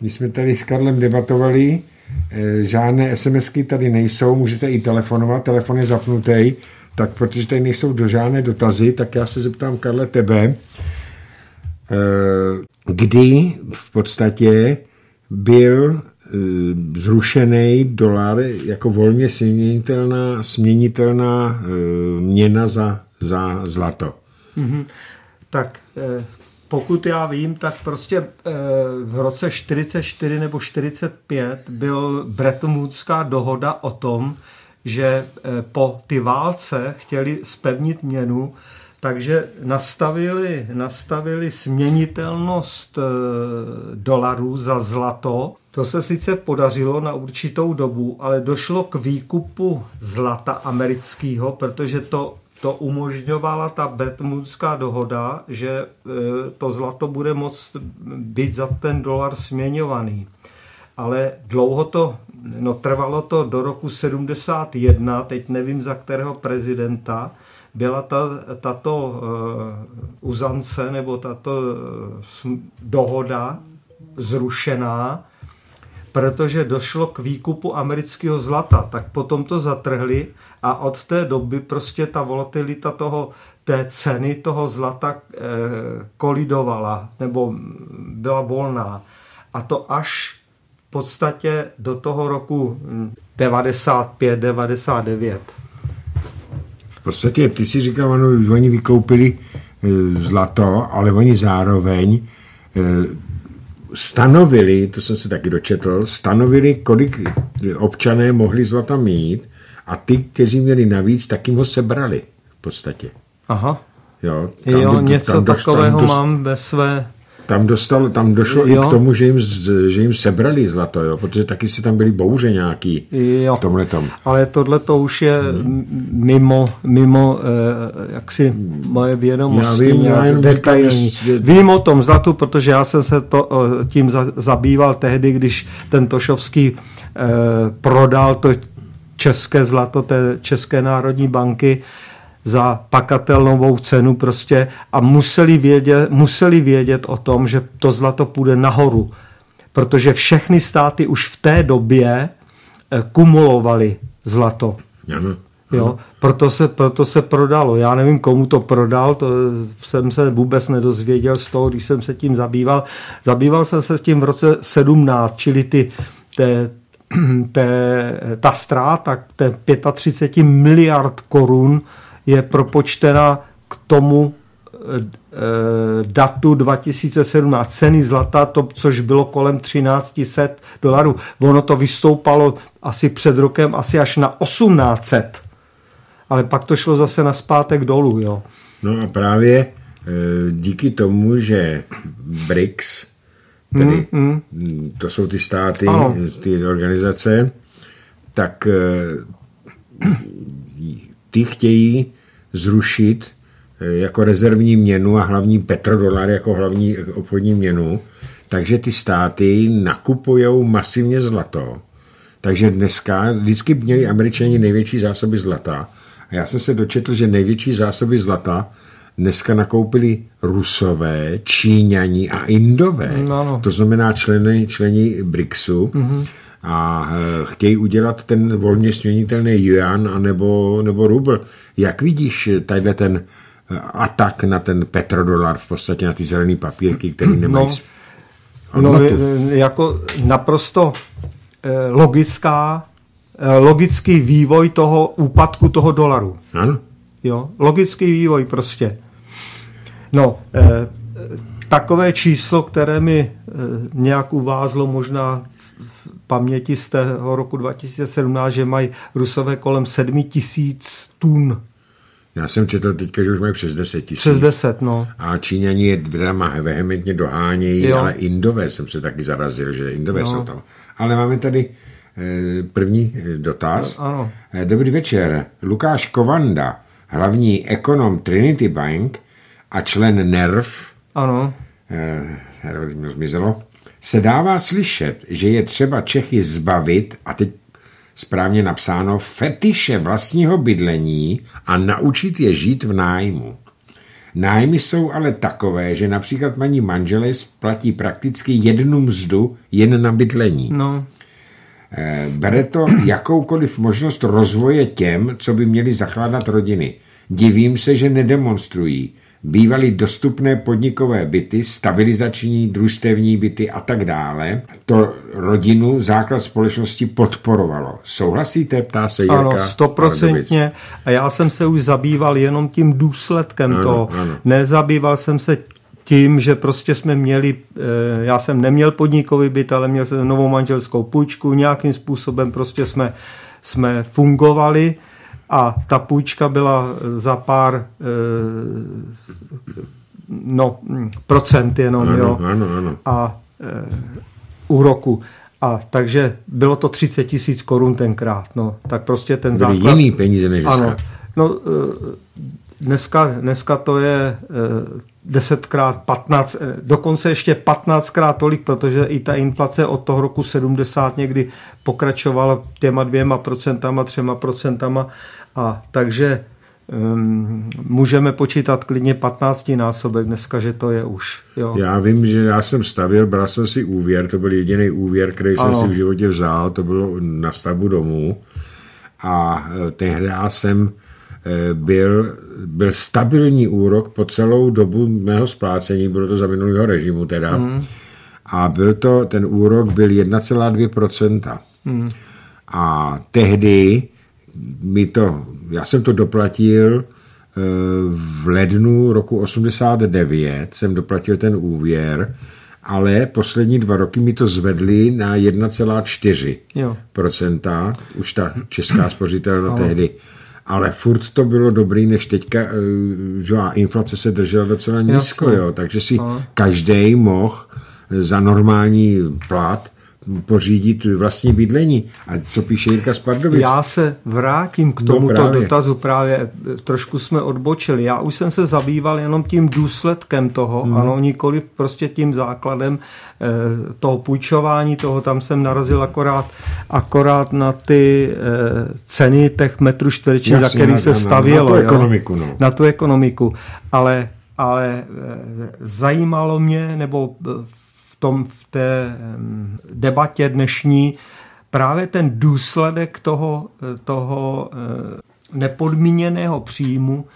My jsme tady s Karlem debatovali žádné SMSky tady nejsou, můžete i telefonovat, telefon je zapnutý, tak protože tady nejsou do žádné dotazy, tak já se zeptám Karle tebe, eh, kdy v podstatě byl eh, zrušený dolar jako volně směnitelná, směnitelná měna za, za zlato. Mm-hmm. Tak pokud já vím, tak prostě eh, v roce 44 nebo 45 byl Bretton dohoda o tom, že eh, po ty válce chtěli spevnit měnu, takže nastavili, nastavili směnitelnost eh, dolarů za zlato. To se sice podařilo na určitou dobu, ale došlo k výkupu zlata amerického, protože to to umožňovala ta Bretmunská dohoda, že e, to zlato bude moct být za ten dolar směňovaný. Ale dlouho to, no trvalo to do roku 71, teď nevím za kterého prezidenta, byla ta, tato uh, uzance nebo tato uh, dohoda zrušená, protože došlo k výkupu amerického zlata, tak potom to zatrhli a od té doby prostě ta volatilita toho, té ceny toho zlata e, kolidovala nebo byla volná. A to až v podstatě do toho roku 95, 99. V podstatě ty si říkal, ano, oni vykoupili e, zlato, ale oni zároveň e, stanovili, to jsem se taky dočetl, stanovili, kolik občané mohli zlata mít a ty, kteří měli navíc, tak jim ho sebrali v podstatě. Aha. Jo, tam, jo něco tam, takového tam dost, mám ve své tam, dostal, tam došlo jo. i k tomu, že jim, že jim sebrali zlato, jo, protože taky si tam byly bouře nějaký jo. v tomhle tom. Ale tohle to už je hmm. mimo, mimo eh, jaksi moje vědomosti já vím, já jenom detailní. Že... Vím o tom zlatu, protože já jsem se to, eh, tím za, zabýval tehdy, když ten Tošovský eh, prodal to české zlato té České národní banky za pakatelnovou cenu prostě a museli vědět, museli vědět o tom, že to zlato půjde nahoru, protože všechny státy už v té době eh, kumulovali zlato. Ano. Jo, proto se, proto se prodalo. Já nevím, komu to prodal, to jsem se vůbec nedozvěděl z toho, když jsem se tím zabýval. Zabýval jsem se tím v roce 17, čili ty, té, té, ta ztráta, té 35 miliard korun, je propočtena k tomu e, datu 2017 ceny zlata, to, což bylo kolem 1300 dolarů. Ono to vystoupalo asi před rokem asi až na 1800. Ale pak to šlo zase na zpátek dolů. Jo. No a právě e, díky tomu, že BRICS, tedy mm, mm. to jsou ty státy, ano. ty organizace, tak ty chtějí zrušit eh, jako rezervní měnu a hlavní petrodolar jako hlavní obchodní měnu, takže ty státy nakupují masivně zlato. Takže dneska vždycky měli američani největší zásoby zlata. A já jsem se dočetl, že největší zásoby zlata dneska nakoupili Rusové, Číňani a Indové. No, no. To znamená členy, členi BRICSu. Mm-hmm a eh, chtějí udělat ten volně směnitelný yuan anebo, nebo rubl. Jak vidíš tady ten eh, atak na ten petrodolar, v podstatě na ty zelené papírky, které nemají no, no, jako naprosto eh, logická, logický vývoj toho úpadku toho dolaru. Ano. Jo, logický vývoj prostě. No, eh, takové číslo, které mi eh, nějak uvázlo možná paměti z toho roku 2017, že mají Rusové kolem 7 tisíc tun. Já jsem četl teďka, že už mají přes 10 tisíc. Přes 10, no. A Číňani je dvěma vehementně dohánějí, jo. ale Indové jsem se taky zarazil, že Indové no. jsou tam. Ale máme tady eh, první eh, dotaz. No, ano. Eh, dobrý večer. Lukáš Kovanda, hlavní ekonom Trinity Bank a člen NERV. Ano. Eh, zmizelo se dává slyšet, že je třeba Čechy zbavit, a teď správně napsáno, fetiše vlastního bydlení a naučit je žít v nájmu. Nájmy jsou ale takové, že například paní manželé splatí prakticky jednu mzdu jen na bydlení. No. Eh, bere to jakoukoliv možnost rozvoje těm, co by měli zakládat rodiny. Divím se, že nedemonstrují bývaly dostupné podnikové byty, stabilizační, družstevní byty a tak dále. To rodinu, základ společnosti podporovalo. Souhlasíte, ptá se Jirka? Ano, stoprocentně. A já jsem se už zabýval jenom tím důsledkem ano, toho. Ano. Nezabýval jsem se tím, že prostě jsme měli, eh, já jsem neměl podnikový byt, ale měl jsem novou manželskou půjčku, nějakým způsobem prostě jsme, jsme fungovali a ta půjčka byla za pár eh, no, procent jenom, ano, jo. Ano, ano. A e, úroku. A takže bylo to 30 tisíc korun tenkrát. No, tak prostě ten Byly základ... jiný peníze než dneska. Ano. No, dneska, dneska to je desetkrát, patnáct, dokonce ještě patnáctkrát tolik, protože i ta inflace od toho roku 70 někdy pokračovala těma dvěma procentama, třema procentama a takže um, můžeme počítat klidně 15 násobek dneska, že to je už. Jo. Já vím, že já jsem stavil, bral jsem si úvěr, to byl jediný úvěr, který ano. jsem si v životě vzal, to bylo na stavbu domů a eh, tehdy jsem eh, byl, byl stabilní úrok po celou dobu mého splácení, bylo to za minulého režimu teda, mm. a byl to, ten úrok byl 1,2%. Mm. A tehdy mi to, já jsem to doplatil eh, v lednu roku 89, jsem doplatil ten úvěr, ale poslední dva roky mi to zvedli na 1,4 procenta, už ta česká spořitelna tehdy. Ale furt to bylo dobrý, než teďka, eh, že inflace se držela docela nízko, jo, takže si každý mohl za normální plat pořídit vlastní bydlení. A co píše Jirka Spardovic? Já se vrátím k tomuto no právě. dotazu, právě trošku jsme odbočili. Já už jsem se zabýval jenom tím důsledkem toho, hmm. ano, nikoli prostě tím základem eh, toho půjčování, toho tam jsem narazil akorát, akorát na ty eh, ceny těch metrů čtverečních, za který na, se stavělo. Na tu ekonomiku. No. Na tu ekonomiku. Ale ale eh, zajímalo mě, nebo tom, v té debatě dnešní právě ten důsledek toho, toho eh, nepodmíněného příjmu,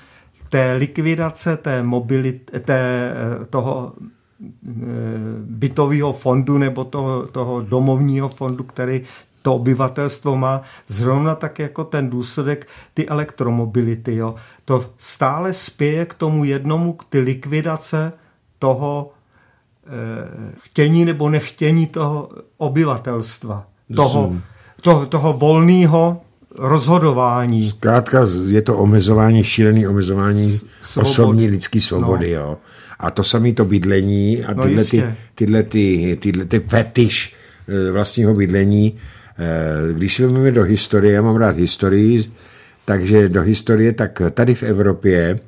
té likvidace té mobility, té, eh, toho eh, bytového fondu nebo toho, toho domovního fondu, který to obyvatelstvo má, zrovna tak jako ten důsledek ty elektromobility. Jo. To stále spěje k tomu jednomu, k ty likvidace toho chtění nebo nechtění toho obyvatelstva, toho, toho, toho volného rozhodování. Zkrátka je to omezování, šílený omezování svobody. osobní lidské svobody. No. Jo. A to samé to bydlení a no tyhle, ty, tyhle, ty, tyhle ty fetiš eh, vlastního bydlení. Eh, když se vezmeme do historie, já mám rád historii, takže do historie, tak tady v Evropě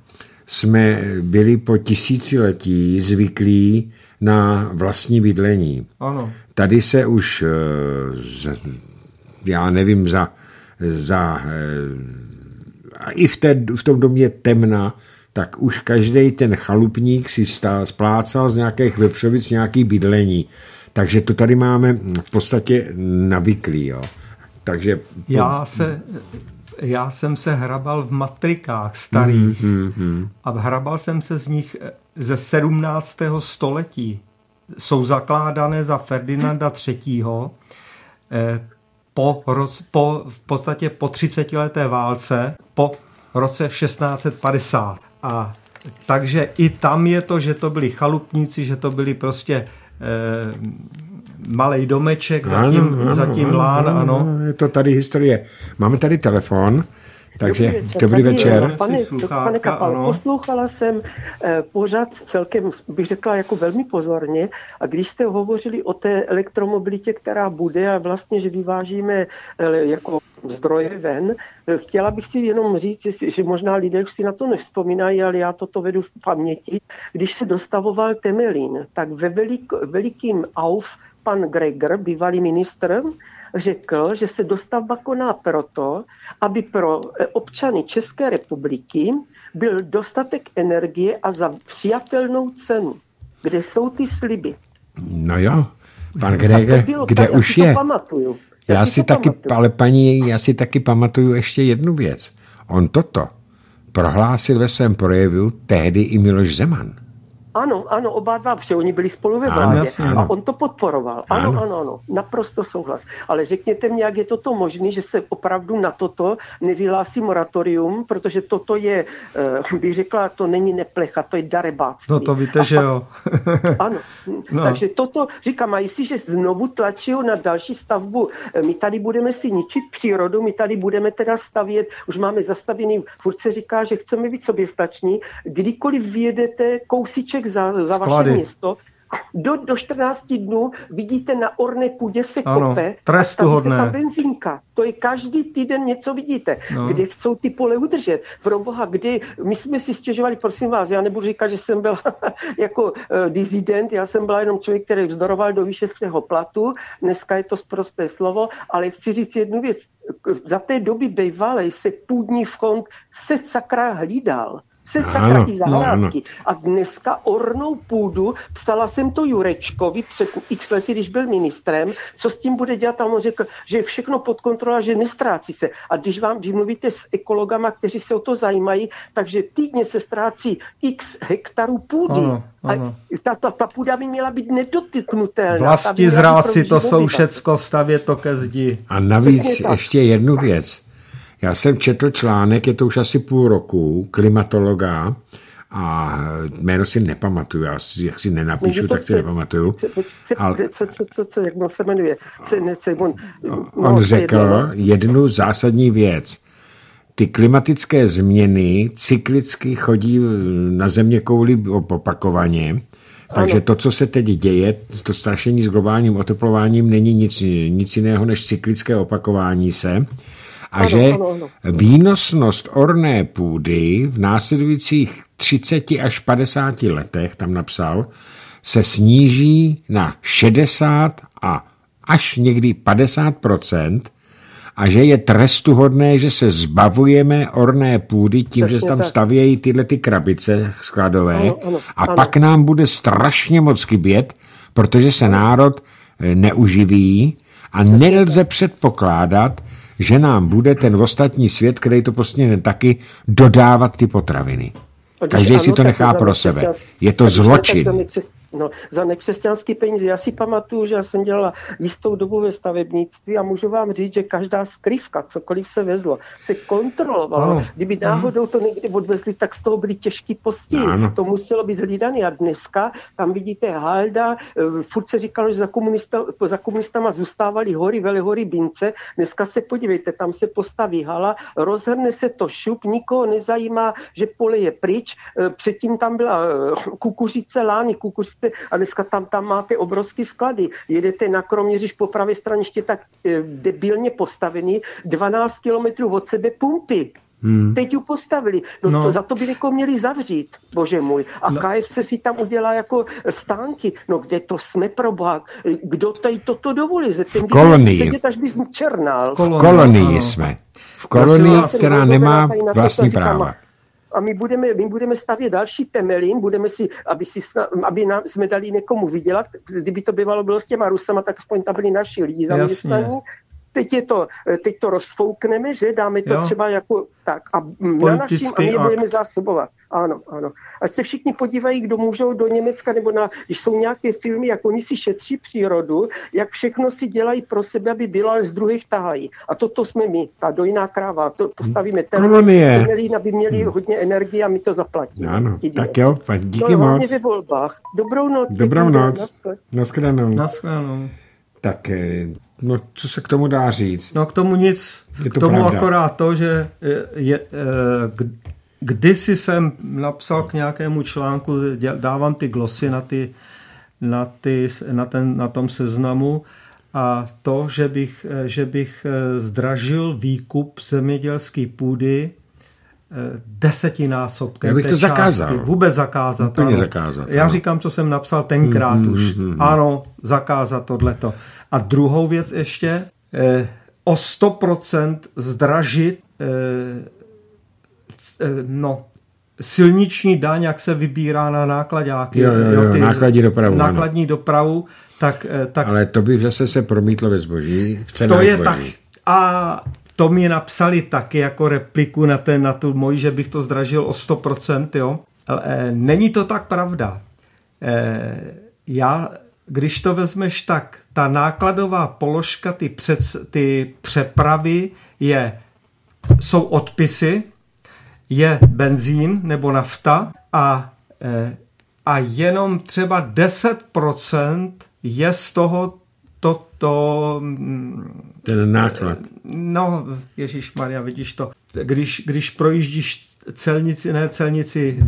jsme byli po tisíciletí zvyklí na vlastní bydlení. Ano. Tady se už, eh, já nevím, za, za eh, i v, té, v tom domě temna, tak už každý ten chalupník si stál, splácal z nějakých vepřovic nějaký bydlení. Takže to tady máme v podstatě navyklý. Jo. Takže Já se já jsem se hrabal v matrikách starých mm, mm, mm. a hrabal jsem se z nich eh, ze 17. století. Jsou zakládané za Ferdinanda III. Eh, po, roz, po, v podstatě po 30 leté válce, po roce 1650. A takže i tam je to, že to byli chalupníci, že to byli prostě eh, malý domeček, zatím, ano, zatím ano, lán, ano, ano. Je to tady historie. Máme tady telefon. Takže dobrý večer. Dobrý večer. Pane, pane Kapal, ano. poslouchala jsem eh, pořád celkem, bych řekla, jako velmi pozorně a když jste hovořili o té elektromobilitě, která bude a vlastně, že vyvážíme eh, jako zdroje ven, eh, chtěla bych si jenom říct, že možná lidé už si na to nevzpomínají, ale já toto vedu v paměti. Když se dostavoval Temelín, tak ve velik, velikým AUF pan Gregor, bývalý ministr, řekl, že se dostavba koná proto, aby pro eh, občany České republiky byl dostatek energie a za přijatelnou cenu. Kde jsou ty sliby? No jo, pan Gregor, bylo, kde tak, už je? Pamatuju. Já, já si, si taky, pamatuju. ale paní, já si taky pamatuju ještě jednu věc. On toto prohlásil ve svém projevu tehdy i Miloš Zeman. Ano, ano, oba dva, protože oni byli spolu ve vládě ano, a on to podporoval. Ano, ano, ano, ano, naprosto souhlas. Ale řekněte mi, jak je toto možné, že se opravdu na toto nevyhlásí moratorium, protože toto je, eh, bych řekla, to není neplecha, to je darebáctví. No to víte, a že jo. ano, no. takže toto, říkám, a jestliže znovu tlačí na další stavbu, eh, my tady budeme si ničit přírodu, my tady budeme teda stavět, už máme zastavený, furt se říká, že chceme být soběstační, kdykoliv vyjedete kousíček za, za vaše město, do, do 14 dnů vidíte na orné půdě se ano, kope a se ta benzínka. To je každý týden něco vidíte, no. kde chcou ty pole udržet. Pro boha, kdy my jsme si stěžovali, prosím vás, já nebudu říkat, že jsem byl jako uh, dizident, já jsem byl jenom člověk, který vzdoroval do výše svého platu, dneska je to zprosté slovo, ale chci říct jednu věc. Za té doby bývalé se půdní fond se sakra hlídal se sakra i zahrádky. No, a dneska ornou půdu, psala jsem to Jurečkovi před x lety, když byl ministrem, co s tím bude dělat a on řekl, že je všechno pod kontrolou, že nestrácí se. A když vám, když mluvíte s ekologama, kteří se o to zajímají, takže týdně se ztrácí x hektarů půdy. Ano, ano. A ta, ta, ta půda by měla být nedotknutelná. Vlasti zráci, to jsou všecko stavět to ke zdi. A navíc ještě jednu věc. Já jsem četl článek, je to už asi půl roku, klimatologa, a jméno si nepamatuju, já si, jak si nenapíšu, tak si nepamatuju. Ale, co, co, co, co, jak se jmenuje? Co, ne, co, on, no, on řekl jedno, jednu zásadní věc. Ty klimatické změny cyklicky chodí na země kouli opakovaně, takže ano. to, co se teď děje, to strašení s globálním oteplováním není nic, nic jiného než cyklické opakování se a ano, že ano, ano. výnosnost orné půdy v následujících 30 až 50 letech, tam napsal, se sníží na 60 a až někdy 50% a že je trestuhodné, že se zbavujeme orné půdy tím, Přesně že tam tak. stavějí tyhle ty krabice skladové ano, ano, a ano. pak nám bude strašně moc chybět, protože se národ eh, neuživí a nelze předpokládat, že nám bude ten ostatní svět, který to prostě taky dodávat ty potraviny. Každý si to nechá pro sebe. Je to zločin. No, za nekřesťanský peníze. Já si pamatuju, že já jsem dělala jistou dobu ve stavebnictví a můžu vám říct, že každá skrývka, cokoliv se vezlo, se kontrolovalo. Ano. Kdyby náhodou to někdy odvezli, tak z toho byly těžký postihy. To muselo být hlídané. A dneska tam vidíte Halda, eh, furt se říkalo, že za, komunista, za komunistama zůstávaly hory, hory Bince. Dneska se podívejte, tam se postaví hala, rozhrne se to šup, nikoho nezajímá, že pole je pryč. Eh, předtím tam byla eh, kukuřice, lány, kukuřice a dneska tam, tam máte obrovský sklady. Jedete na Kroměříž po pravé straně ještě tak e, debilně postavený, 12 kilometrů od sebe pumpy. Hmm. Teď ju postavili. No, no. To, za to by jako měli zavřít, bože můj. A no. KFC si tam udělá jako stánky. No kde to jsme pro boha? Kdo tady toto dovolí? Ten v kolonii. až bys černal. V kolonii jsme. V kolonii, která nemá vlastní práva a my budeme, my budeme stavět další temelín, budeme si, aby, si, aby nám, jsme dali někomu vydělat, kdyby to bývalo bylo s těma Rusama, tak aspoň tam byli naši lidi zaměstnaní. Teď, je to, teď to rozfoukneme, že dáme to jo. třeba jako tak a na naším a my je budeme zásobovat. Ano, ano. Ať se všichni podívají, kdo můžou do Německa, nebo na, když jsou nějaké filmy, jak oni si šetří přírodu, jak všechno si dělají pro sebe, aby bylo, ale z druhých tahají. A toto jsme my, ta dojná kráva. To postavíme televizi, aby měli hmm. hodně energie a my to zaplatíme. Ano, Ideme. tak jo, díky to moc. ve volbách. Dobrou noc. Dobrou noc. Naschledanou. Naschledanou. Tak eh, No, co se k tomu dá říct? No, k tomu nic. Je to k tomu pravda. akorát to, že je, je, kdysi jsem napsal k nějakému článku, dávám ty glosy na, ty, na, ty, na, ten, na tom seznamu a to, že bych, že bych eh, zdražil výkup zemědělské půdy eh, desetinásobkem. Já bych to zakázal. Vůbec zakázat. Úplně ano. zakázat. Já ano. říkám, co jsem napsal tenkrát mm, už. Mm, mm, ano, zakázat tohleto. A druhou věc ještě, eh, o 100% zdražit eh, eh, no, silniční daň, jak se vybírá na nákladáky. Jo, jo, jo, ty nákladní dopravu. Nákladní ano. dopravu. Tak, tak, Ale to by zase se promítlo ve zboží, v cenách To je zboží. tak. A to mi napsali taky jako repliku na, ten, na tu moji, že bych to zdražil o 100%, jo. Ale, není to tak pravda. Já když to vezmeš tak, ta nákladová položka, ty, před, ty přepravy je, jsou odpisy, je benzín nebo nafta a, eh, a jenom třeba 10% je z toho toto... Ten náklad. No, Ježíš Maria, vidíš to. když, když projíždíš celnici, ne celnici.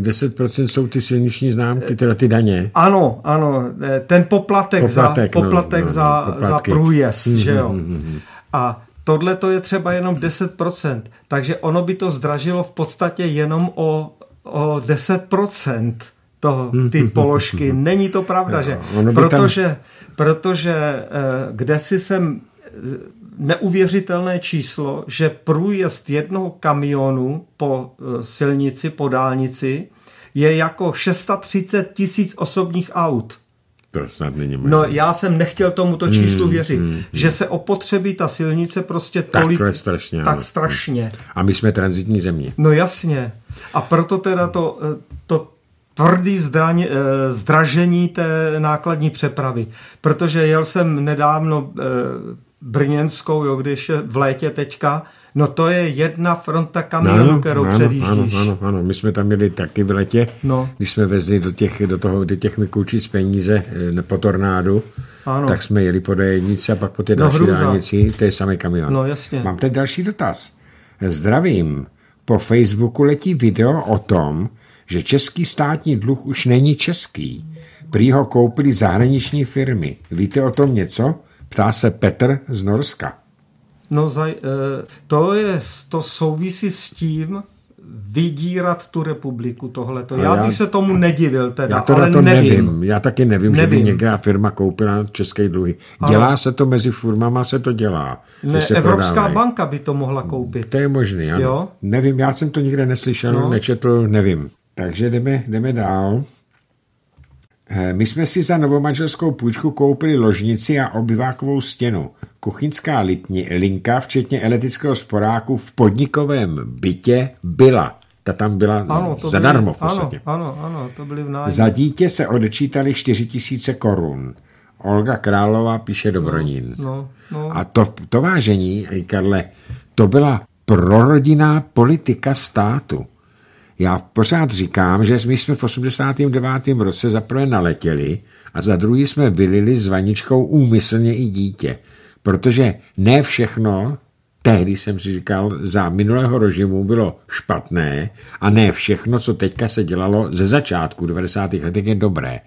10% eh, jsou ty silniční známky, teda ty daně. Ano, ano, eh, ten poplatek, poplatek, za, poplatek no, no, za, no, za průjezd, mm-hmm, že jo. Mm-hmm. A tohle to je třeba jenom 10%, takže ono by to zdražilo v podstatě jenom o, o 10% toho, ty položky. Není to pravda, že? Protože, tam... protože eh, kde si jsem neuvěřitelné číslo, že průjezd jednoho kamionu po e, silnici, po dálnici je jako 630 tisíc osobních aut. To snad není možné. No já jsem nechtěl tomuto číslu hmm, věřit, hmm, hmm. že se opotřebí ta silnice prostě tolik, Takhle strašně, tak ano. strašně. A my jsme transitní země. No jasně. A proto teda to, e, to tvrdý zdraň, e, zdražení té nákladní přepravy. Protože jel jsem nedávno brněnskou, jo, když je v létě teďka, no to je jedna fronta kamionů, no, kterou ano, předjíždíš. Ano, ano, ano, my jsme tam měli taky v letě, no. když jsme vezli do těch, do toho, do těch Mikulčic peníze eh, po tornádu, ano. tak jsme jeli po D1 a pak po té no, další dálnici, to je samý kamion. No jasně. Mám teď další dotaz. Zdravím. Po Facebooku letí video o tom, že český státní dluh už není český. Prý ho koupili zahraniční firmy. Víte o tom něco? Ptá se Petr z Norska. No, eh, to, je, to souvisí s tím, vydírat tu republiku tohleto. Já, já bych se tomu nedivil teda, já to ale to nevím. nevím. Já taky nevím, nevím, že by některá firma koupila české dluhy. Dělá ale... se to mezi firmama, se to dělá. Ne, se Evropská prodávají. banka by to mohla koupit. To je možné, ano. Jo? Nevím, já jsem to nikde neslyšel, no. nečetl, nevím. Takže jdeme, jdeme dál. Eh, my jsme si za novomanželskou půjčku koupili ložnici a obyvákovou stěnu. Kuchyňská litni, linka, včetně elektrického sporáku v podnikovém bytě byla. Ta tam byla ano, to zadarmo v podstatě. Ano, ano, ano, to byly v nájmu. Za dítě se odečítali 4 tisíce korun. Olga Králová píše do Bronín. No, no, no. A to, to vážení, Karle, to byla prorodinná politika státu. Já pořád říkám, že my jsme v 89. roce za prvé naletěli a za druhý jsme vylili s vaničkou úmyslně i dítě. Protože ne všechno, tehdy jsem si říkal, za minulého režimu bylo špatné a ne všechno, co teďka se dělalo ze začátku 90. let, je dobré.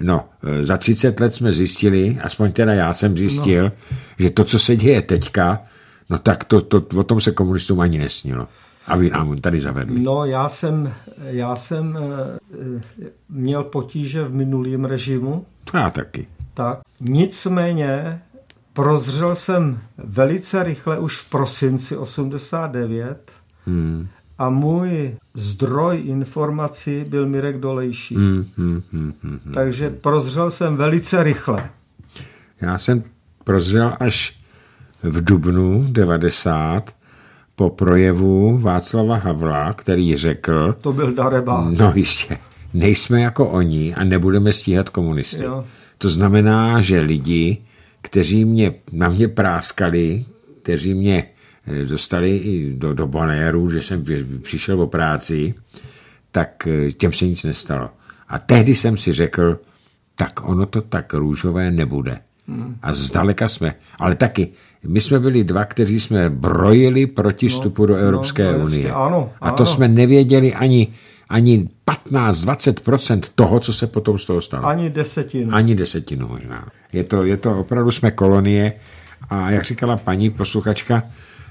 No, za 30 let jsme zjistili, aspoň teda já jsem zjistil, no. že to, co se děje teďka, no tak to, to, o tom se komunistům ani nesnilo. Aby nám tady zavedli. No, já jsem, já jsem eh, měl potíže v minulém režimu. To já taky. Tak, nicméně prozřel jsem velice rychle už v prosinci 89 hmm. a můj zdroj informací byl Mirek Dolejší. Hmm, hmm, hmm, hmm, hmm, Takže prozřel jsem velice rychle. Já jsem prozřel až v dubnu 90 po projevu Václava Havla, který řekl... To byl Dareba. No jistě. Nejsme jako oni a nebudeme stíhat komunisty. Jo. To znamená, že lidi, kteří mě, na mě práskali, kteří mě eh, dostali i do, do bonéru, že jsem přišel o práci, tak eh, těm se nic nestalo. A tehdy jsem si řekl, tak ono to tak růžové nebude. Hmm. A zdaleka jsme, ale taky my jsme byli dva, kteří jsme brojili proti no, vstupu no, do Evropské no, no, unie. ano, a to ano. jsme nevěděli ani, ani 15-20% toho, co se potom z toho stalo. Ani desetinu. Ani desetinu možná. Je to, je to opravdu jsme kolonie a jak říkala paní posluchačka,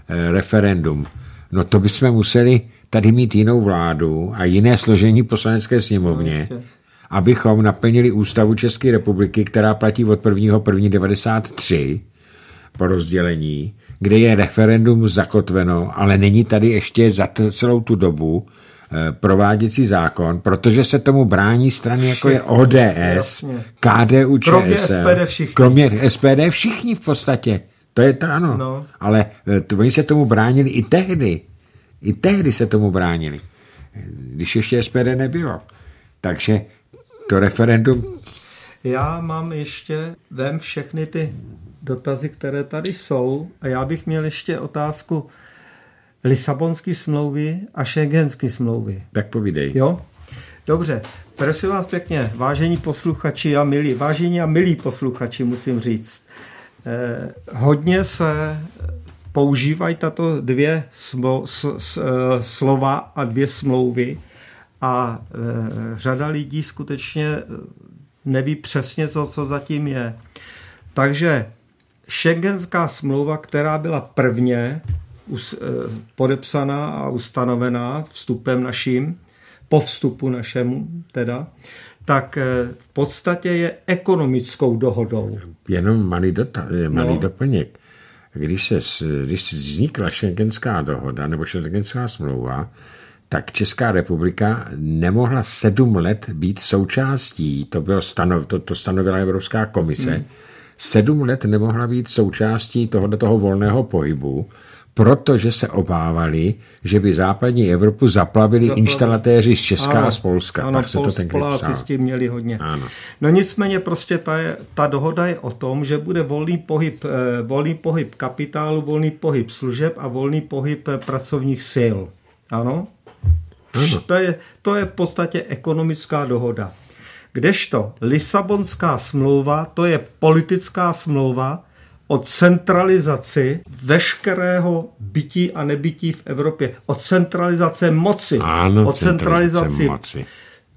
eh, referendum. No to bychom museli tady mít jinou vládu a jiné složení poslanecké sněmovně, no, abychom naplnili ústavu České republiky, která platí od 1.1.93 po rozdělení, kde je referendum zakotveno, ale není tady ještě za celou tu dobu eh, prováděcí zákon, protože se tomu brání strany, jako je ODS, KDU, ČSL. Kromě SPD všichni. Kromě SPD všichni v podstatě. To je to ano. No. Ale eh, to, oni se tomu bránili i tehdy. I tehdy se tomu bránili. Když ještě SPD nebylo. Takže to referendum... Já mám ještě, vem všechny ty dotazy, které tady jsou. A já bych měl ještě otázku Lisabonské smlouvy a Schengenské smlouvy. Tak povídej. Jo? Dobře. Prosím vás pěkně, vážení posluchači a milí, vážení a milí posluchači, musím říct. Eh, hodně se používají tato dvě smo, s, s, slova a dvě smlouvy a e, řada lidí skutečně neví přesně, co, co zatím je. Takže Schengenská smlouva, která byla prvně us, e, podepsaná a ustanovená vstupem naším, po vstupu našemu teda, tak e, v podstatě je ekonomickou dohodou. Jenom malý, dota, malý no. doplněk. Když, se, když vznikla Schengenská dohoda nebo Schengenská smlouva, tak Česká republika nemohla sedm let být součástí, to, bylo stanov, to, to stanovila Evropská komise, hmm. Sedm let nemohla být součástí tohoto toho volného pohybu, protože se obávali, že by západní Evropu zaplavili Zaplavili. instalatéři z Česka ano, a z Polska. Ano, tak se to Poláci s tím měli hodně. Ano. No nicméně prostě ta, je, ta dohoda je o tom, že bude volný pohyb, eh, volný pohyb kapitálu, volný pohyb služeb a volný pohyb eh, pracovních sil. Ano? ano. To, je, to je v podstatě ekonomická dohoda. Kdežto Lisabonská smlouva, to je politická smlouva, o centralizaci veškerého bytí a nebytí v Evropě, o centralizace moci, ano, o centralizaci moci.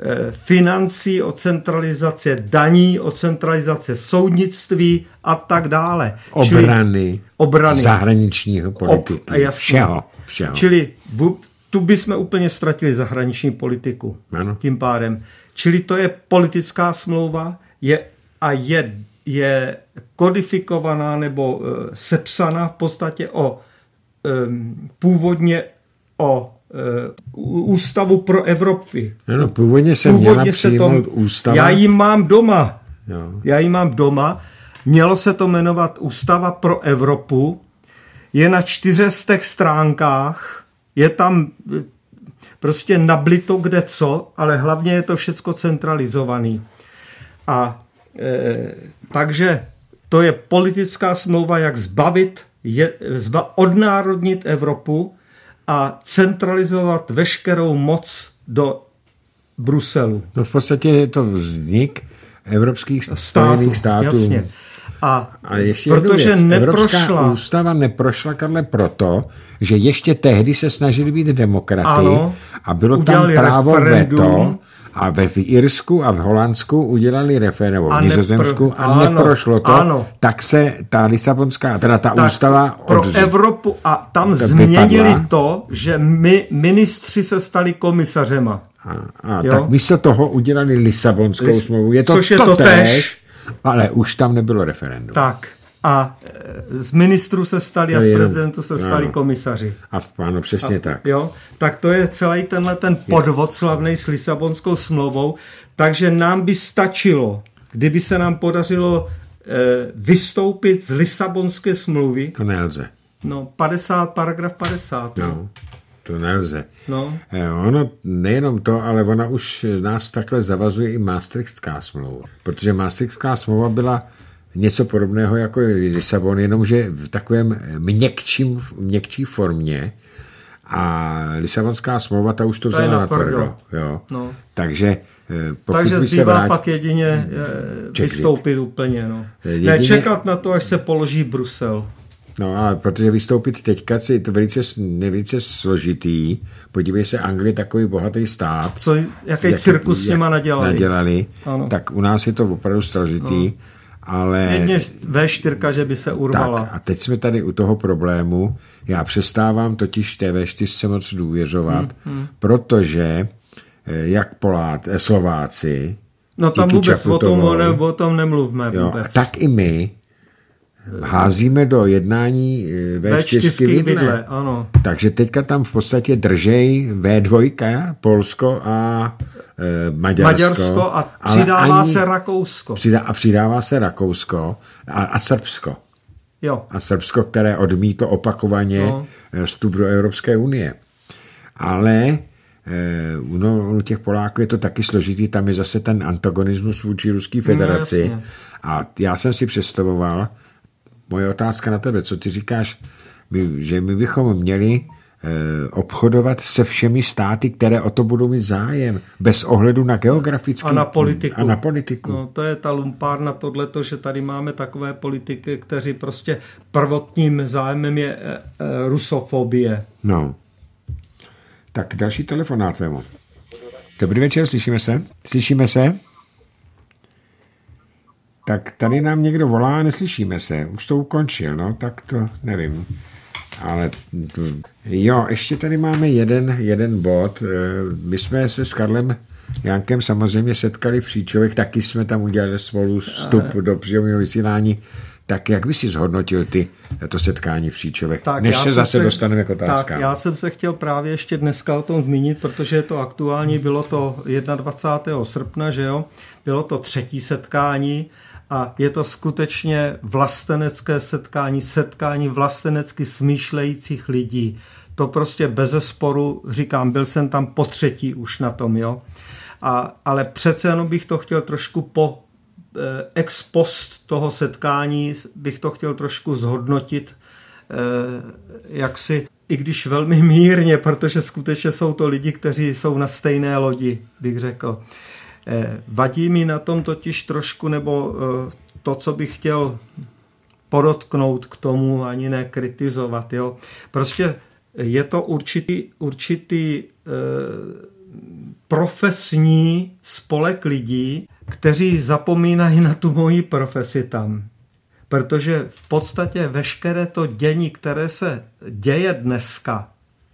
Eh, financí, o centralizaci daní, o centralizaci soudnictví a tak dále. Obrany, Čili, obrany zahraničního politiky, ob, jasně. všeho, všeho. Čili tu bychom úplně ztratili zahraniční politiku ano. tím pádem. Čili to je politická smlouva je, a je je kodifikovaná nebo e, sepsaná v podstatě o e, původně o e, ústavu pro Evropy. No, původně se původně měla se to, ústava. Já ji mám doma. Jo. Já ji mám doma. Mělo se to jmenovat Ústava pro Evropu. Je na čtyřestech stránkách. Je tam prostě nablito kde co, ale hlavně je to všecko centralizovaný. A e, takže to je politická smlouva, jak zbavit, je, zba, odnárodnit Evropu a centralizovat veškerou moc do Bruselu. No v podstatě je to vznik evropských států. států. Jasně. A, a ještě protože věc, neprošla... Evropská ústava neprošla, Karle, proto, že ještě tehdy se snažili být demokraty ano, a bylo tam právo referendum, veto a ve v Irsku a v Holandsku udělali referendum, v Nizozemsku a ano, neprošlo to, ano. tak se ta Lisabonská, teda ta tak ústava pro od... Evropu a tam změnili vypadla. to, že my ministři se stali komisařema. A, a tak místo toho udělali Lisabonskou Lis- smlouvu. Je to Což je to tež, ale už tam nebylo referendum. Tak, a e, z ministrů se stali a z prezidentu se stali ano. komisaři. A ano, přesně a, tak. Jo, tak to je celý tenhle ten podvod slavný s Lisabonskou smlouvou, takže nám by stačilo, kdyby se nám podařilo e, vystoupit z Lisabonské smlouvy. To nelze. No, 50, paragraf 50. No, to nelze. No. E, ono, nejenom to, ale ona už nás takhle zavazuje i Maastrichtská smlouva. Protože Maastrichtská smlouva byla něco podobného jako Lisabon, jenomže v takovém měkčím, měkčí formě. A Lisabonská smlouva, ta už to vzala na tvrdo. Jo. No. Takže eh, pokud Takže by zbývá se vrát... pak jedině eh, vystoupit úplně. No. Jedině... Ne, čekat na to, až se položí Brusel. No a protože vystoupit teďka je to velice, velice složitý. Podívej se, Anglie takový bohatý stát. Co, jaký cirkus s nima nadělali. nadělali ano. Tak u nás je to opravdu složitý. No. Ale... Jedně V4, že by se urvala. Tak a teď jsme tady u toho problému. Já přestávám totiž té V4 moc důvěřovat, hmm, hmm. protože eh, jak Polát, eh, Slováci, No tam vůbec o tom, ne, o tom nemluvme jo, vůbec. Tak i my házíme do jednání eh, V4 vidle. vidle. ano. Takže teďka tam v podstatě držej V2, Polsko a e, Maďarsko. Maďarsko a přidává se Rakousko. Přidá, a přidává se Rakousko a, a Srbsko. Jo. A Srbsko, které odmítlo opakovaně no. Eh, vstup do Evropské unie. Ale No, u těch Poláků je to taky složitý, tam je zase ten antagonismus vůči Ruské federaci. No, a já jsem si představoval, moje otázka na tebe, co ty říkáš, my, že my bychom měli Eh, obchodovat se všemi státy, které o to budou mít zájem, bez ohledu na geografický a na politiku. A na politiku. No, to je ta lumpárna tohleto, že tady máme takové politiky, kteří prostě prvotním zájmem je e, e, rusofobie. No. Tak další telefonát vemu. Dobrý večer, slyšíme se? Slyšíme se? Tak tady nám někdo volá, neslyšíme se. Už to ukončil, no, tak to nevím. Ale to, jo, ještě tady máme jeden, jeden bod. Eh, my jsme se s Karlem Jankem samozřejmě setkali v Příčovech, taky jsme tam udělali spolu vstup do příjemného vysílání. Tak jak by si zhodnotil ty to setkání v Příčovech, tak než se zase se, dostaneme k otázkám? Tak, já jsem se chtěl právě ještě dneska o tom zmínit, protože je to aktuální, bylo to 21. srpna, že jo, bylo to třetí setkání a je to skutečně vlastenecké setkání, setkání vlastenecky smýšlejících lidí. To prostě bez sporu, říkám, byl jsem tam po třetí už na tom, jo. A, ale přece jenom bych to chtěl trošku po eh, ex post toho setkání, bych to chtěl trošku zhodnotit, eh, jak si, i když velmi mírně, protože skutečně jsou to lidi, kteří jsou na stejné lodi, bych řekl. Eh, vadí mi na tom totiž trošku, nebo eh, to, co bych chtěl podotknout k tomu, ani ne kritizovat. Jo. Prostě je to určitý, určitý e, profesní spolek lidí, kteří zapomínají na tu moji profesi tam. Protože v podstatě veškeré to dění, které se děje dneska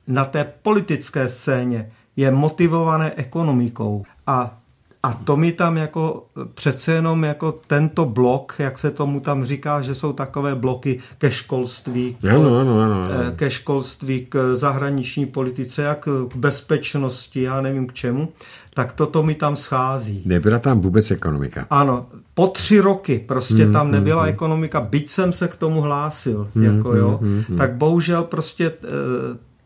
na té politické scéně, je motivované ekonomikou. A a to mi tam jako přece jenom jako tento blok, jak se tomu tam říká, že jsou takové bloky ke školství, k, ano, ano, ano, ano. ke školství, k zahraniční politice, jak k bezpečnosti, já nevím k čemu, tak toto mi tam schází. Nebyla tam vůbec ekonomika. Ano, po tři roky prostě mm, tam nebyla mm, ekonomika, byť jsem se k tomu hlásil, mm, jako jo, mm, tak bohužel prostě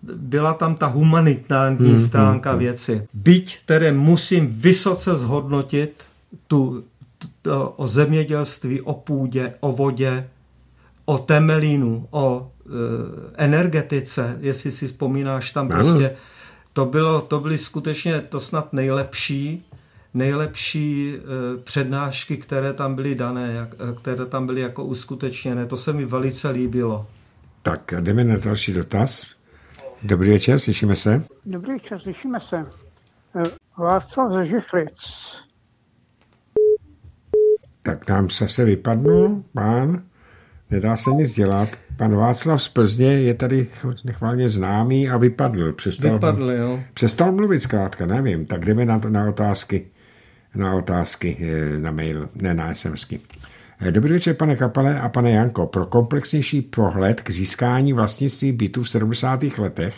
byla tam ta humanitární hmm, stránka hmm, věci. Byť tedy musím vysoce zhodnotit tu, tu, o zemědělství, o půdě, o vodě, o temelínu, o e, energetice, jestli si vzpomínáš, tam ano. prostě to bylo, to byly skutečně to snad nejlepší, nejlepší e, přednášky, které tam byly dané, jak, e, které tam byly jako uskutečněné. To se mi velice líbilo. Tak jdeme na další dotaz. Dobrý večer, slyšíme se. Dobrý večer, slyšíme se. Eh, Václav ze Žiflic. Tak nám zase vypadnul pán, nedá se nic dělat. Pan Václav z Plzně je tady nechválně známý a vypadl. Přestal, vypadl, jo. Přestal mluvit zkrátka, nevím. Tak jdeme na, na otázky, na otázky, eh, na mail, ne na SMSky. Dobrý večer, pane Kapale a pane Janko. Pro komplexnější pohled k získání vlastnictví bytu v 70. letech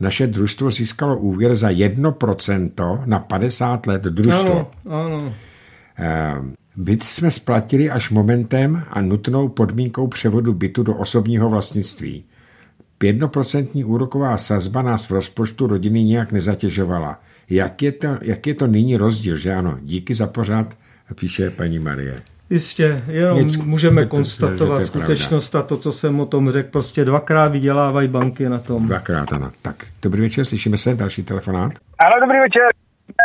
naše družstvo získalo úvěr za 1% na 50 let družstvo. Ano, ano. Ehm, byt jsme splatili až momentem a nutnou podmínkou převodu bytu do osobního vlastnictví. Jednoprocentní úroková sazba nás v rozpočtu rodiny nijak nezatěžovala. Jak je, to, jak je to nyní rozdíl, že ano? Díky za pořád, píše paní Marie. Jistě, jenom Nic, můžeme to, konstatovat to, to skutečnost pravda. a to, co jsem o tom řekl, prostě dvakrát vydělávají banky na tom. Dvakrát, ano. Tak, dobrý večer, slyšíme se, další telefonát. Ano, dobrý večer.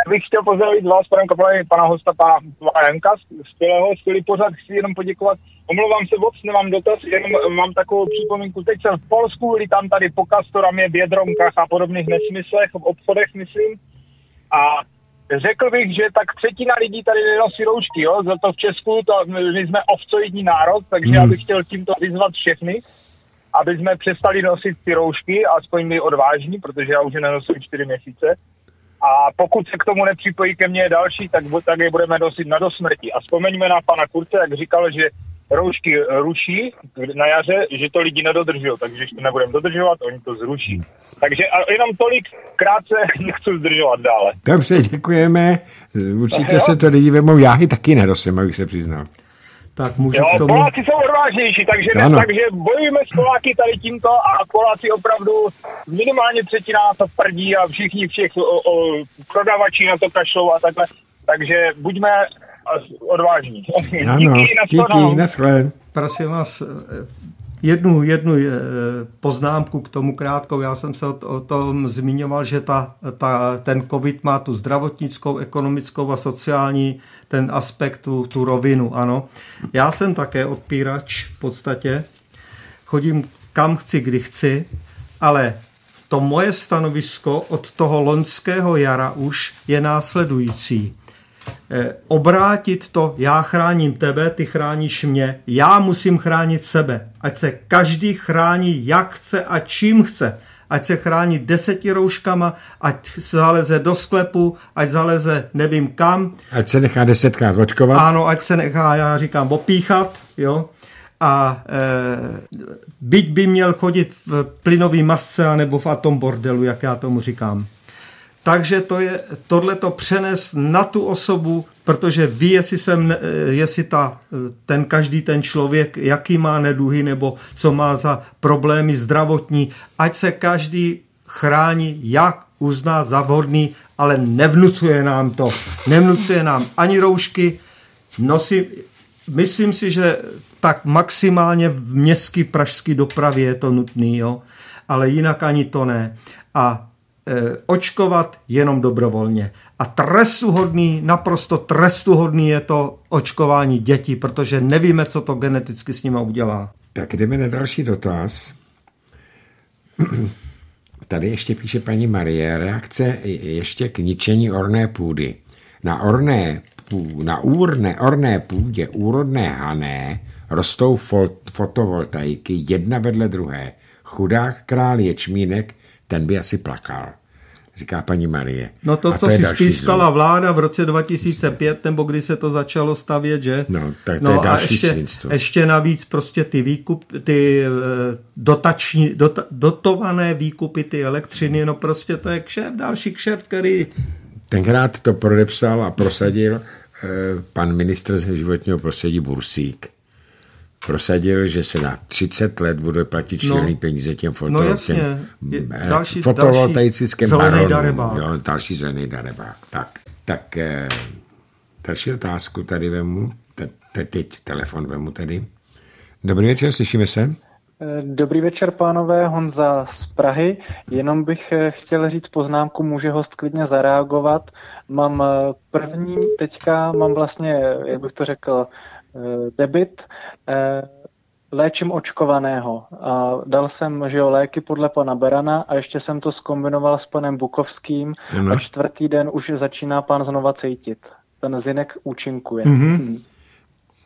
Bych chtěl pozdravit vás, pane Kaplej, pana hosta, pana, pana Janka, skvělého, skvělý pořád, chci jenom poděkovat. Omlouvám se moc, nemám dotaz, jenom mám takovou připomínku. Teď jsem v Polsku, tam tady po Kastoramě, Bědronkách a podobných nesmyslech, v obchodech, myslím. A Řekl bych, že tak třetina lidí tady nenosí roušky, jo? Za to v Česku to, my jsme ovcoidní národ, takže hmm. já bych chtěl tímto vyzvat všechny, aby jsme přestali nosit ty roušky, aspoň my odvážní, protože já už je nenosím čtyři měsíce. A pokud se k tomu nepřipojí ke mně další, tak, tak je budeme nosit na dosmrti. A vzpomeňme na pana Kurce, jak říkal, že roušky ruší na jaře, že to lidi nedodržují, takže když to nebudeme dodržovat, oni to zruší. Takže a jenom tolik krátce nechci zdržovat dále. Dobře, děkujeme. Určitě se to lidi vemou. Já taky nerosím, abych se přiznal. Tak můžu jo, k tomu... Poláci jsou odvážnější, takže, ne, takže bojujeme s Poláky tady tímto a Poláci opravdu minimálně třetina to prdí a všichni všech o, o, prodavači na to kašlou a takhle. Takže buďme odvážní. Ano, díky, díky, naschle. Prosím vás, jednu, jednu eh, poznámku k tomu krátkou. Já jsem se o, o tom zmiňoval, že ta, ta, ten COVID má tu zdravotnickou, ekonomickou a sociální ten aspekt, tu, tu rovinu, ano. Já jsem také odpírač v podstatě. Chodím kam chci, kdy chci, ale to moje stanovisko od toho loňského jara už je následující. Eh, obrátit to, já chráním tebe, ty chráníš mě, já musím chránit sebe. Ať se každý chrání, jak chce a čím chce. Ať se chrání deseti rouškama, ať zaleze do sklepu, ať zaleze nevím kam. Ať se nechá desetkrát očkovat. Ano, ať se nechá, já říkám, opíchat, jo. A e, byť by měl chodit v plynový masce nebo v atom bordelu, jak já tomu říkám. Takže to je tohleto přenes na tu osobu, protože ví, jestli, jsem, jestli ta, ten každý ten člověk, jaký má neduhy nebo co má za problémy zdravotní, ať se každý chrání, jak uzná za vhodný, ale nevnucuje nám to. Nevnucuje nám ani roušky, nosím, myslím si, že tak maximálně v městské pražské dopravě je to nutný, jo? ale jinak ani to ne. A Eh, očkovat jenom dobrovolně. A trestuhodný, naprosto trestuhodný je to očkování dětí, protože nevíme, co to geneticky s nimi udělá. Tak jdeme na další dotaz. Tady ještě píše paní Marie, reakce ještě k ničení orné půdy. Na orné, pů, na úrné, orné půdě úrodné hané rostou fotovoltaiky jedna vedle druhé. Chudák král ječmínek ten by asi plakal, říká paní Marie. No to, A co to si spískala vláda v roce 2005, nebo kdy se to začalo stavět, že? No, tak to no, je další a ještě, svinstvo. ještě navíc prostě ty výkup, ty eh, dotační, dot, dotované výkupy, ty elektřiny, no prostě to je kšeft, další kšeft, který... Tenkrát to podepsal a prosadil eh, pan ministr životního prostředí Bursík prosadil, že se na 30 let bude platit šílený no, peníze těm, foto, no jasně. eh, další, fotovoltaickým další baronům. Jo, další zelený darebák. Tak, tak eh, další otázku tady vemu. Te, te, teď telefon vemu tady. Dobrý večer, slyšíme se? Eh, dobrý večer, pánové, Honza z Prahy. Jenom bych eh, chtěl říct poznámku, může host klidně zareagovat. Mám první, teďka mám vlastně, jak bych to řekl, debit, eh, léčím očkovaného. A dal jsem že jo, léky podle pana Berana a ještě jsem to skombinoval s panem Bukovským a čtvrtý den už začíná pán znova cítit. Ten zinek účinkuje. Mm-hmm.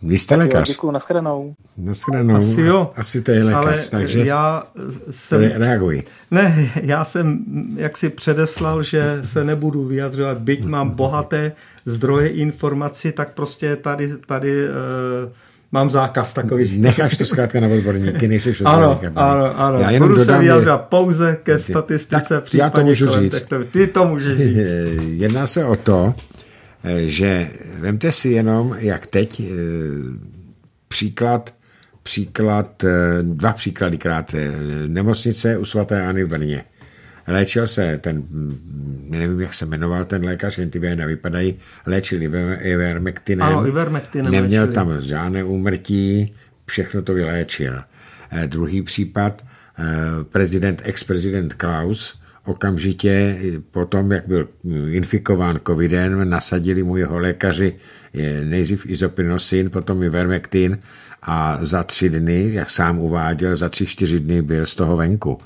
Vy jste lékař. Děkuji, nashledanou. Nashledanou. Asi jo. Asi to je lékař, ale takže já jsem, reaguj. Ne, já jsem jak si předeslal, že se nebudu vyjadřovat, byť mám bohaté zdroje informací, tak prostě tady, tady uh, mám zákaz takový. Necháš to zkrátka na odborníky, nejsi Ano, ano, ano. Já jenom Budu se vyjadřovat pouze ke statistice tak, já to můžu říct. Ty to můžeš říct. Jedná se o to, že vemte si jenom, jak teď eh, příklad, příklad, eh, dva příklady krátce. Nemocnice u svaté Ani v Brně. Léčil se ten, mm, nevím, jak se jmenoval ten lékař, jen ty věna vypadají, léčil ivermektinem. Ano, ivermektinem Neměl léčili. tam žádné úmrtí, všechno to vyléčil. Eh, druhý případ, eh, prezident, ex-prezident Klaus, okamžitě po tom, jak byl infikován covidem, nasadili mu jeho lékaři nejdřív izopinosin, potom ivermektin a za tři dny, jak sám uváděl, za tři, čtyři dny byl z toho venku.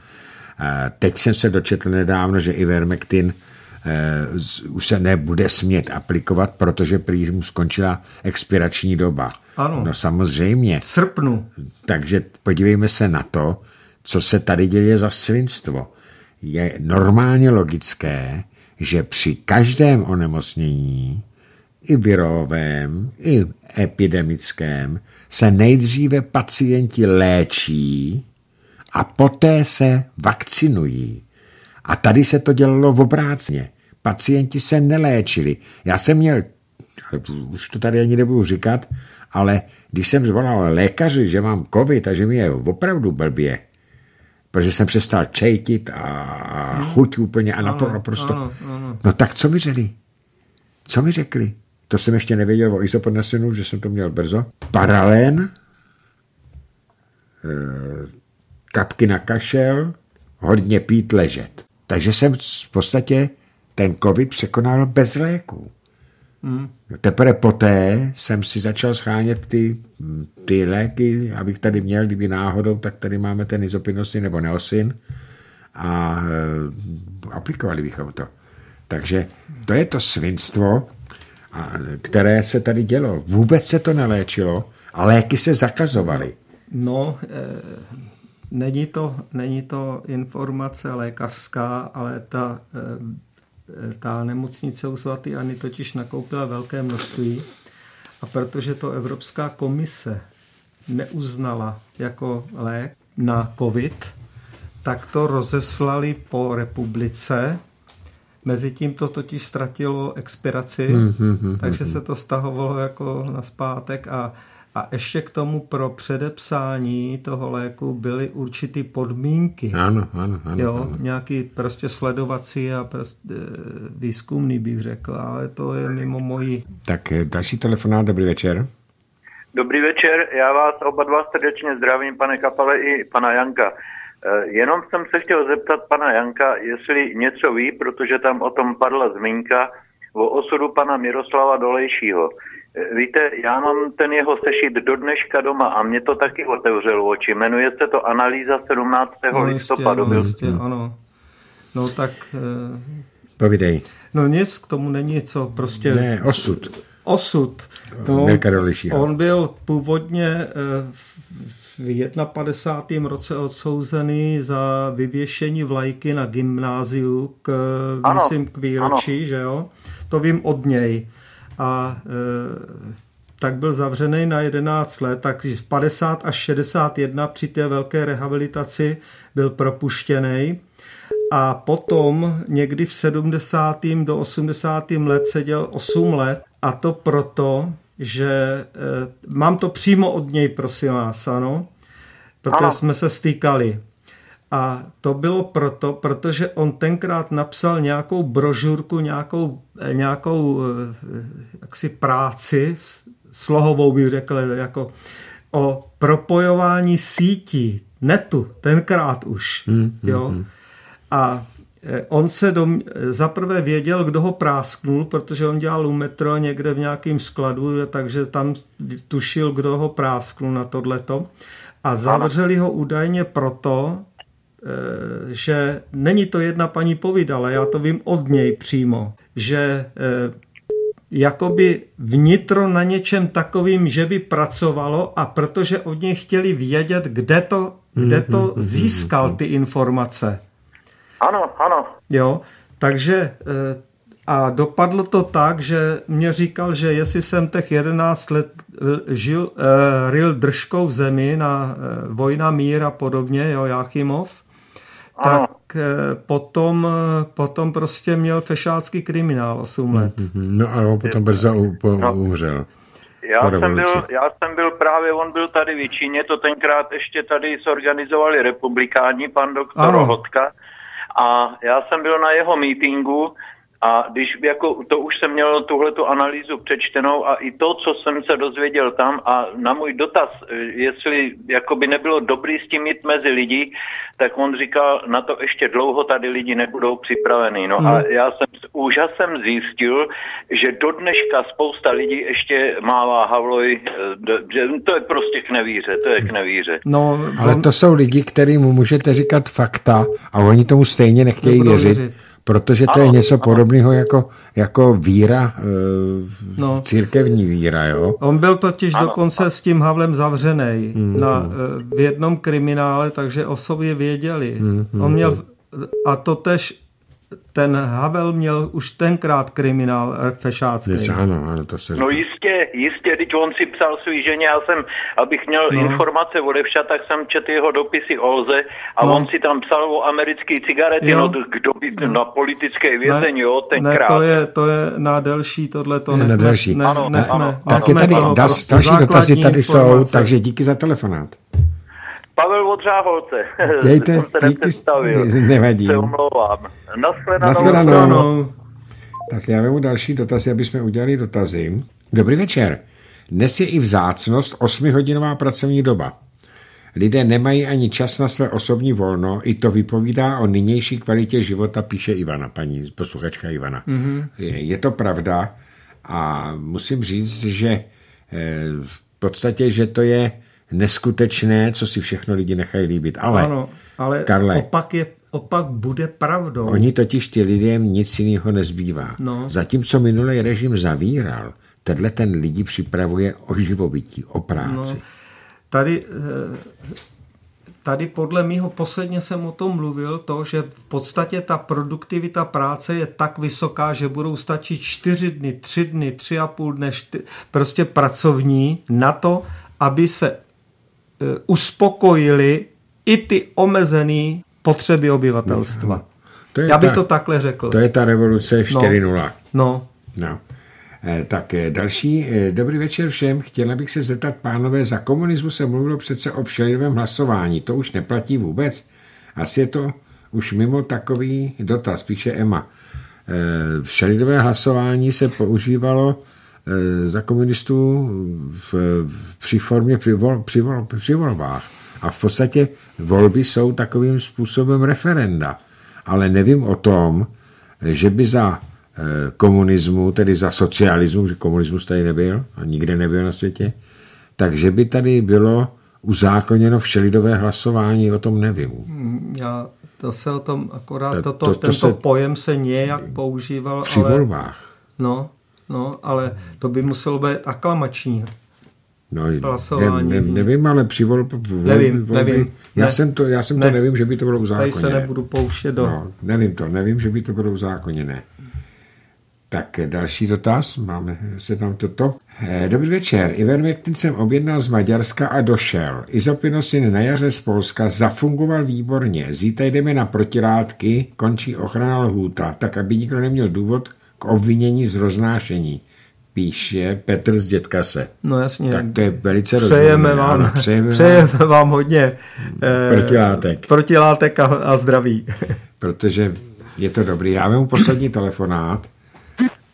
Teď jsem se dočetl nedávno, že ivermektin eh, už se nebude smět aplikovat, protože prý mu skončila expirační doba. Ano. No samozřejmě. V srpnu. Takže podívejme se na to, co se tady děje za svinstvo. Je normálně logické, že při každém onemocnění, i virovém, i epidemickém, se nejdříve pacienti léčí a poté se vakcinují. A tady se to dělalo v obrácně. Pacienti se neléčili. Já jsem měl, už to tady ani nebudu říkat, ale když jsem zvolal lékaři, že mám covid a že mi je opravdu blbě, protože jsem přestal čejtit a hmm. chuť úplně a naprosto. Ano, ano. No tak co mi řekli? Co mi řekli? To jsem ještě nevěděl o isoponesinu, že jsem to měl brzo. Paralen, kapky na kašel, hodně pít, ležet. Takže jsem v podstatě ten covid překonal bez léků. Hmm. Teprve poté jsem si začal schánět ty, ty léky, abych tady měl, kdyby náhodou, tak tady máme ten izopinosin nebo neosin a e, aplikovali bychom to. Takže to je to svinstvo, které se tady dělo. Vůbec se to neléčilo a léky se zakazovaly. No, e, není, to, není to informace lékařská, ale ta, e, ta nemocnice u svatý Ani totiž nakoupila velké množství a protože to Evropská komise neuznala jako lék na COVID, tak to rozeslali po republice. Mezitím to totiž ztratilo expiraci, hmm, hmm, hmm, takže hmm, se to stahovalo jako na zpátek a, a ještě k tomu pro předepsání toho léku byly určitý podmínky. Ano, ano, ano. Jo, ano. nějaký prostě sledovací a prostě výzkumný bych řekl, ale to je mimo moji. Tak eh, další telefonát, dobrý večer. Dobrý večer, já vás oba dva srdečně zdravím, pane Kapale i pana Janka. Eh, jenom jsem se chtěl zeptat pana Janka, jestli něco ví, protože tam o tom padla zmínka o osudu pana Miroslava Dolejšího. Eh, víte, já mám ten jeho sešit do dneška doma a mě to taky otevřelo oči. Jmenuje se to Analýza 17. No, listopadu. Jistě, no, jistě, ano. No tak... Eh, Povídej. No nic, k tomu není co, prostě... Ne, osud. Osud. No, on byl původně v 51. roce odsouzený za vyvěšení vlajky na gymnáziu k, ano, myslím, k výročí, ano. že jo? To vím od něj. A e, tak byl zavřený na 11 let, tak v 50 až 61 při té velké rehabilitaci byl propuštěný a potom někdy v 70. do 80. let seděl 8 let a to proto, že e, mám to přímo od něj, prosím vás, ano, protože ano. jsme se stýkali. A to bylo proto, protože on tenkrát napsal nějakou brožurku, nějakou, eh, nějakou eh, jaksi práci, slohovou bych řekl, jako o propojování sítí, netu, tenkrát už. Hmm, hmm jo. Hmm. A Eh, on se dom, zaprvé věděl, kdo ho prásknul, protože on dělal u metro někde v nějakém skladu, takže tam tušil, kdo ho prásknul na tohleto. A zavřeli ho údajně proto, že není to jedna paní povídala, já to vím od něj přímo, že eh, jakoby vnitro na něčem takovým, že by pracovalo a protože od něj chtěli vědět, kde to, kde to mhm, mhm, získal mhm, ty informace. Ano, ano. Jo, takže eh, a dopadlo to tak, že mě říkal, že jestli jsem těch 11 let eh, žil, uh, ril držkou v zemi na uh, Vojna mír a podobně, jo, Jáchymov, ano. tak uh, potom, potom prostě měl fešácký kriminál 8 let. Mm-hmm. No a potom brzo no. umřel. Já jsem, byl, já jsem byl právě, on byl tady v Číně, to tenkrát ještě tady zorganizovali republikáni, pan doktor ano. Hodka, a já jsem byl na jeho meetingu a když jako to už jsem měl tuhle tu analýzu přečtenou a i to, co jsem se dozvěděl tam a na můj dotaz, jestli jako by nebylo dobrý s tím mít mezi lidi, tak on říkal, na to ještě dlouho tady lidi nebudou připraveni. No hmm. a já jsem s úžasem zjistil, že do dneška spousta lidí ještě mává Havloj, že to je prostě k nevíře, to je k nevíře. No, ale to jsou lidi, kterým můžete říkat fakta a oni tomu stejně nechtějí věřit. věřit protože to ano, je něco ano. podobného jako, jako víra, e, no. církevní víra, jo? On byl totiž ano, dokonce s tím Havlem zavřený hmm. na, e, v jednom kriminále, takže o sobě věděli. Hmm. On měl, a to tež ten Havel měl už tenkrát kriminál fešácký. Yes, ano, ano, to se... No jistě, jistě, teď on si psal svý ženě, já jsem, abych měl no. informace odevšat, tak jsem četl jeho dopisy Olze a no. on si tam psal o americké cigarety, jo. no kdo by no. na politické vězení, jo, tenkrát. Ne, to je, to je na delší tohle, to ne, na delší. Ne, ano, ne, ano, ne, tak je tady, další dotazy tady jsou, takže díky za telefonát. Pavel od Řáholce. Dejte, díky, nevadí. Se omlouvám. Naschledanou. Naschledanou. Tak já vemu další dotazy, aby jsme udělali dotazy. Dobrý večer. Dnes je i vzácnost 8-hodinová pracovní doba. Lidé nemají ani čas na své osobní volno, i to vypovídá o nynější kvalitě života, píše Ivana, paní posluchačka Ivana. Mm-hmm. Je, je to pravda a musím říct, že eh, v podstatě, že to je neskutečné, co si všechno lidi nechají líbit. Ale, ano, ale Karle, opak, je, opak bude pravdou. Oni totiž ti lidem nic jiného nezbývá. No. Zatímco minulý režim zavíral, tenhle ten lidi připravuje o živobytí, o práci. No, tady, eh, tady podle mého, posledně jsem o tom mluvil, to, že v podstatě ta produktivita práce je tak vysoká, že budou stačit čtyři dny, tři dny, tři a půl dne, čty, prostě pracovní na to, aby se eh, uspokojili i ty omezené potřeby obyvatelstva. To je Já bych ta, to takhle řekl. To je ta revoluce 4.0. No. no. no. Eh, tak eh, další. Eh, dobrý večer všem. Chtěla bych se zeptat, pánové, za komunismu se mluvilo přece o všelidovém hlasování. To už neplatí vůbec? Asi je to už mimo takový dotaz, píše Emma. Všelidové hlasování se používalo za komunistů v, při formě při, vol, při, vol, při volbách. A v podstatě volby jsou takovým způsobem referenda. Ale nevím o tom, že by za komunismu, tedy za socialismu, že komunismus tady nebyl a nikde nebyl na světě, takže by tady bylo uzákoněno všelidové hlasování, o tom nevím. Hmm, já to se o tom akorát, to, toto, to, to tento se, pojem se nějak používal. Při ale, volbách. No, no, ale to by muselo být aklamační. No, hlasování. Ne, ne, nevím, ale při vol, vol, nevím, volby, nevím. Já ne, jsem to, já jsem ne, to nevím, že by to bylo uzákoněné. Tady se nebudu pouštět do... No, nevím to, nevím, že by to bylo uzákoněné. Tak další dotaz, máme se tam toto. Eh, dobrý večer, Ivermectin jsem objednal z Maďarska a došel. Izopinosin na jaře z Polska zafungoval výborně. Zítra jdeme na protilátky, končí ochrana lhůta, tak aby nikdo neměl důvod k obvinění z roznášení. Píše Petr z Dětkase. No jasně. Tak to je velice přejeme rozumné. Vám, ano, přejeme, přejeme vám, vám hodně eh, protilátek. protilátek a, a zdraví. Protože je to dobrý. Já mám poslední telefonát.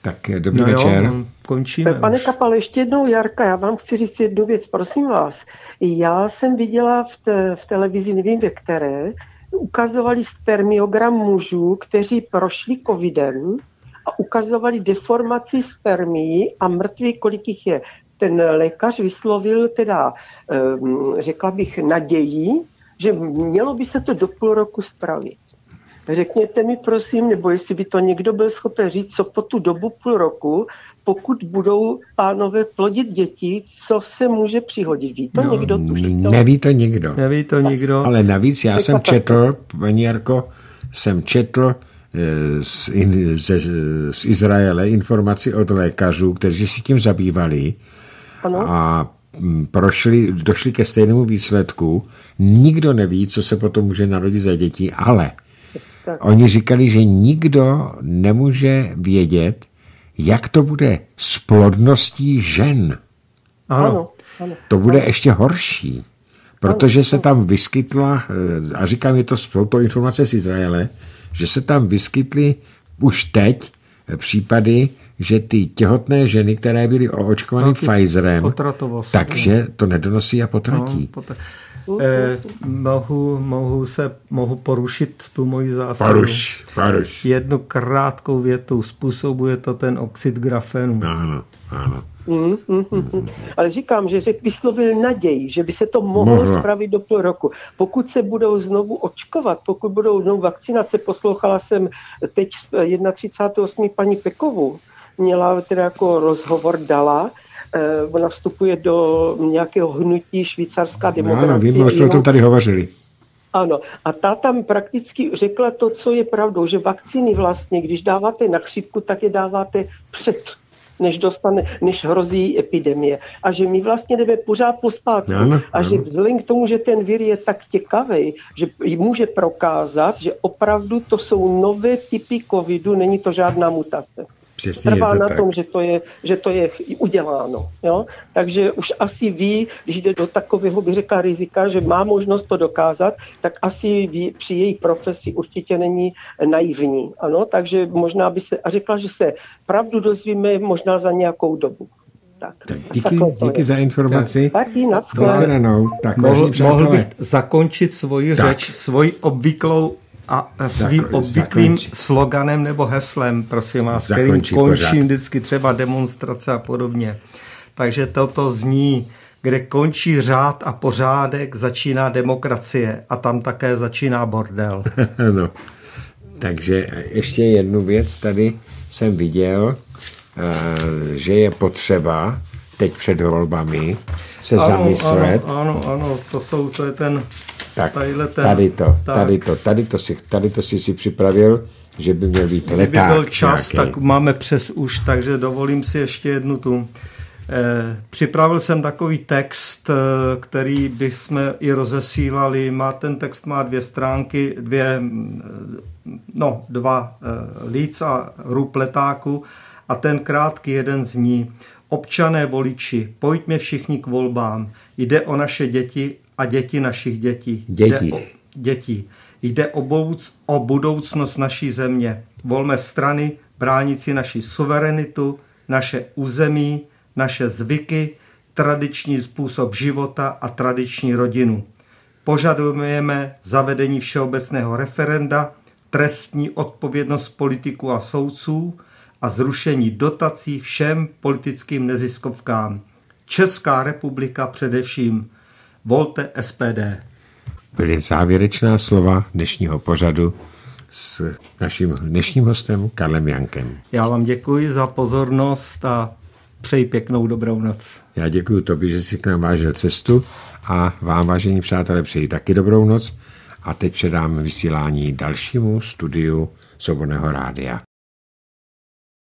Tak eh, dobrý no večer. Jo, končíme. Pane už. Kapal, ještě jednou Jarka, já vám chci říct jednu věc, prosím vás. Já jsem viděla v, te, v televizi, nevím ve které, ukazovali spermiogram mužů, kteří prošli covidem a ukazovali deformaci spermií a mrtví, kolik jich je. Ten lékař vyslovil teda, ehm, řekla bych, naději, že mělo by se to do půl roku spravit. Řekněte mi prosím, nebo jestli by to někdo byl schopen říct, co po tu dobu půl roku, pokud budou pánové plodit děti, co se může přihodit. Ví to no, někdo? Tuší to? Neví to nikdo. Neví to nikdo. Ale navíc já jsem četl, paní Jarko, jsem četl eh, z, z, z Izraele informaci od lékařů, kteří si tím zabývali ano. a mm, prošli, došli ke stejnému výsledku. Nikdo neví, co se potom může narodit za děti, ale tak. Oni říkali, že nikdo nemůže vědět, jak to bude s plodností žen. Ano. ano. To bude ano. ještě horší, protože se tam vyskytla, eh, a říkám, je to, jsou to informace z Izraele, že se tam vyskytly už teď případy, že ty těhotné ženy, které byly oočkovány Pfizerem, takže to nedonosí a potratí. No, potr- eh, mohu, mohu, se, mohu porušit tu moji zásadu. Paruš, paruš. Jednu krátkou větu způsobuje to ten oxid grafenu. Ano, ano. Mm, mm, mm, mm. Ale říkám, že řekl, vyslovil naději, že by se to mohlo Mohla. spravit do půl roku. Pokud se budou znovu očkovat, pokud budou znovu vakcinace, poslouchala jsem teď 31. paní Pekovu, měla teda jako rozhovor, dala, Eh, ona vstupuje do nějakého hnutí švýcarská demokracie. No, ano, vím, jsme o tom tady hovořili. Ano, a ta tam prakticky řekla to, co je pravdou, že vakcíny vlastně, když dáváte na chřipku, tak je dáváte před než, dostane, než hrozí epidemie. A že my vlastně jdeme pořád pospátku. Ano, a že vzhledem k tomu, že ten vir je tak těkavý, že může prokázat, že opravdu to jsou nové typy covidu, není to žádná mutace. Přesně trvá na tak. tom, že to, je, že to je uděláno. Jo? Takže už asi ví, když jde do takového, bych řekla, rizika, že má možnost to dokázat, tak asi ví, při její profesi určitě není naivní. Ano? Takže možná by se, a řekla, že se pravdu dozvíme možná za nějakou dobu. tak. tak díky, díky za informaci. Tak, taky, Tak, mohl, mohl bych zakončit svoji tak. řeč, svoji obvyklou a svým Zako, obvyklým zakonči. sloganem nebo heslem, prosím vás, kterým končím pořád. vždycky třeba demonstrace a podobně. Takže toto zní, kde končí řád a pořádek, začíná demokracie a tam také začíná bordel. no. Takže ještě jednu věc tady jsem viděl, eh, že je potřeba teď před volbami se ano, zamyslet. Ano, ano, ano, to, jsou, to je ten tak, ten, tady to, tak. tady to, tady to, si, tady to si si připravil, že by měl být leták Kdyby byl čas, nějaký. tak máme přes už, takže dovolím si ještě jednu tu. Eh, připravil jsem takový text, eh, který bychom i rozesílali. Má, ten text má dvě stránky, dvě, mm, no, dva eh, líc a růb letáku a ten krátký jeden z ní. Občané voliči, pojďme všichni k volbám. Jde o naše děti a děti našich dětí. Děti. Jde o, dětí. Jde o, bouc, o budoucnost naší země. Volme strany bránící naši suverenitu, naše území, naše zvyky, tradiční způsob života a tradiční rodinu. Požadujeme zavedení všeobecného referenda, trestní odpovědnost politiků a soudců a zrušení dotací všem politickým neziskovkám. Česká republika především volte SPD. Byly závěrečná slova dnešního pořadu s naším dnešním hostem Karlem Jankem. Já vám děkuji za pozornost a přeji pěknou dobrou noc. Já děkuji tobě, že jsi k nám vážil cestu a vám, vážení přátelé, přeji taky dobrou noc a teď předám vysílání dalšímu studiu Svobodného rádia.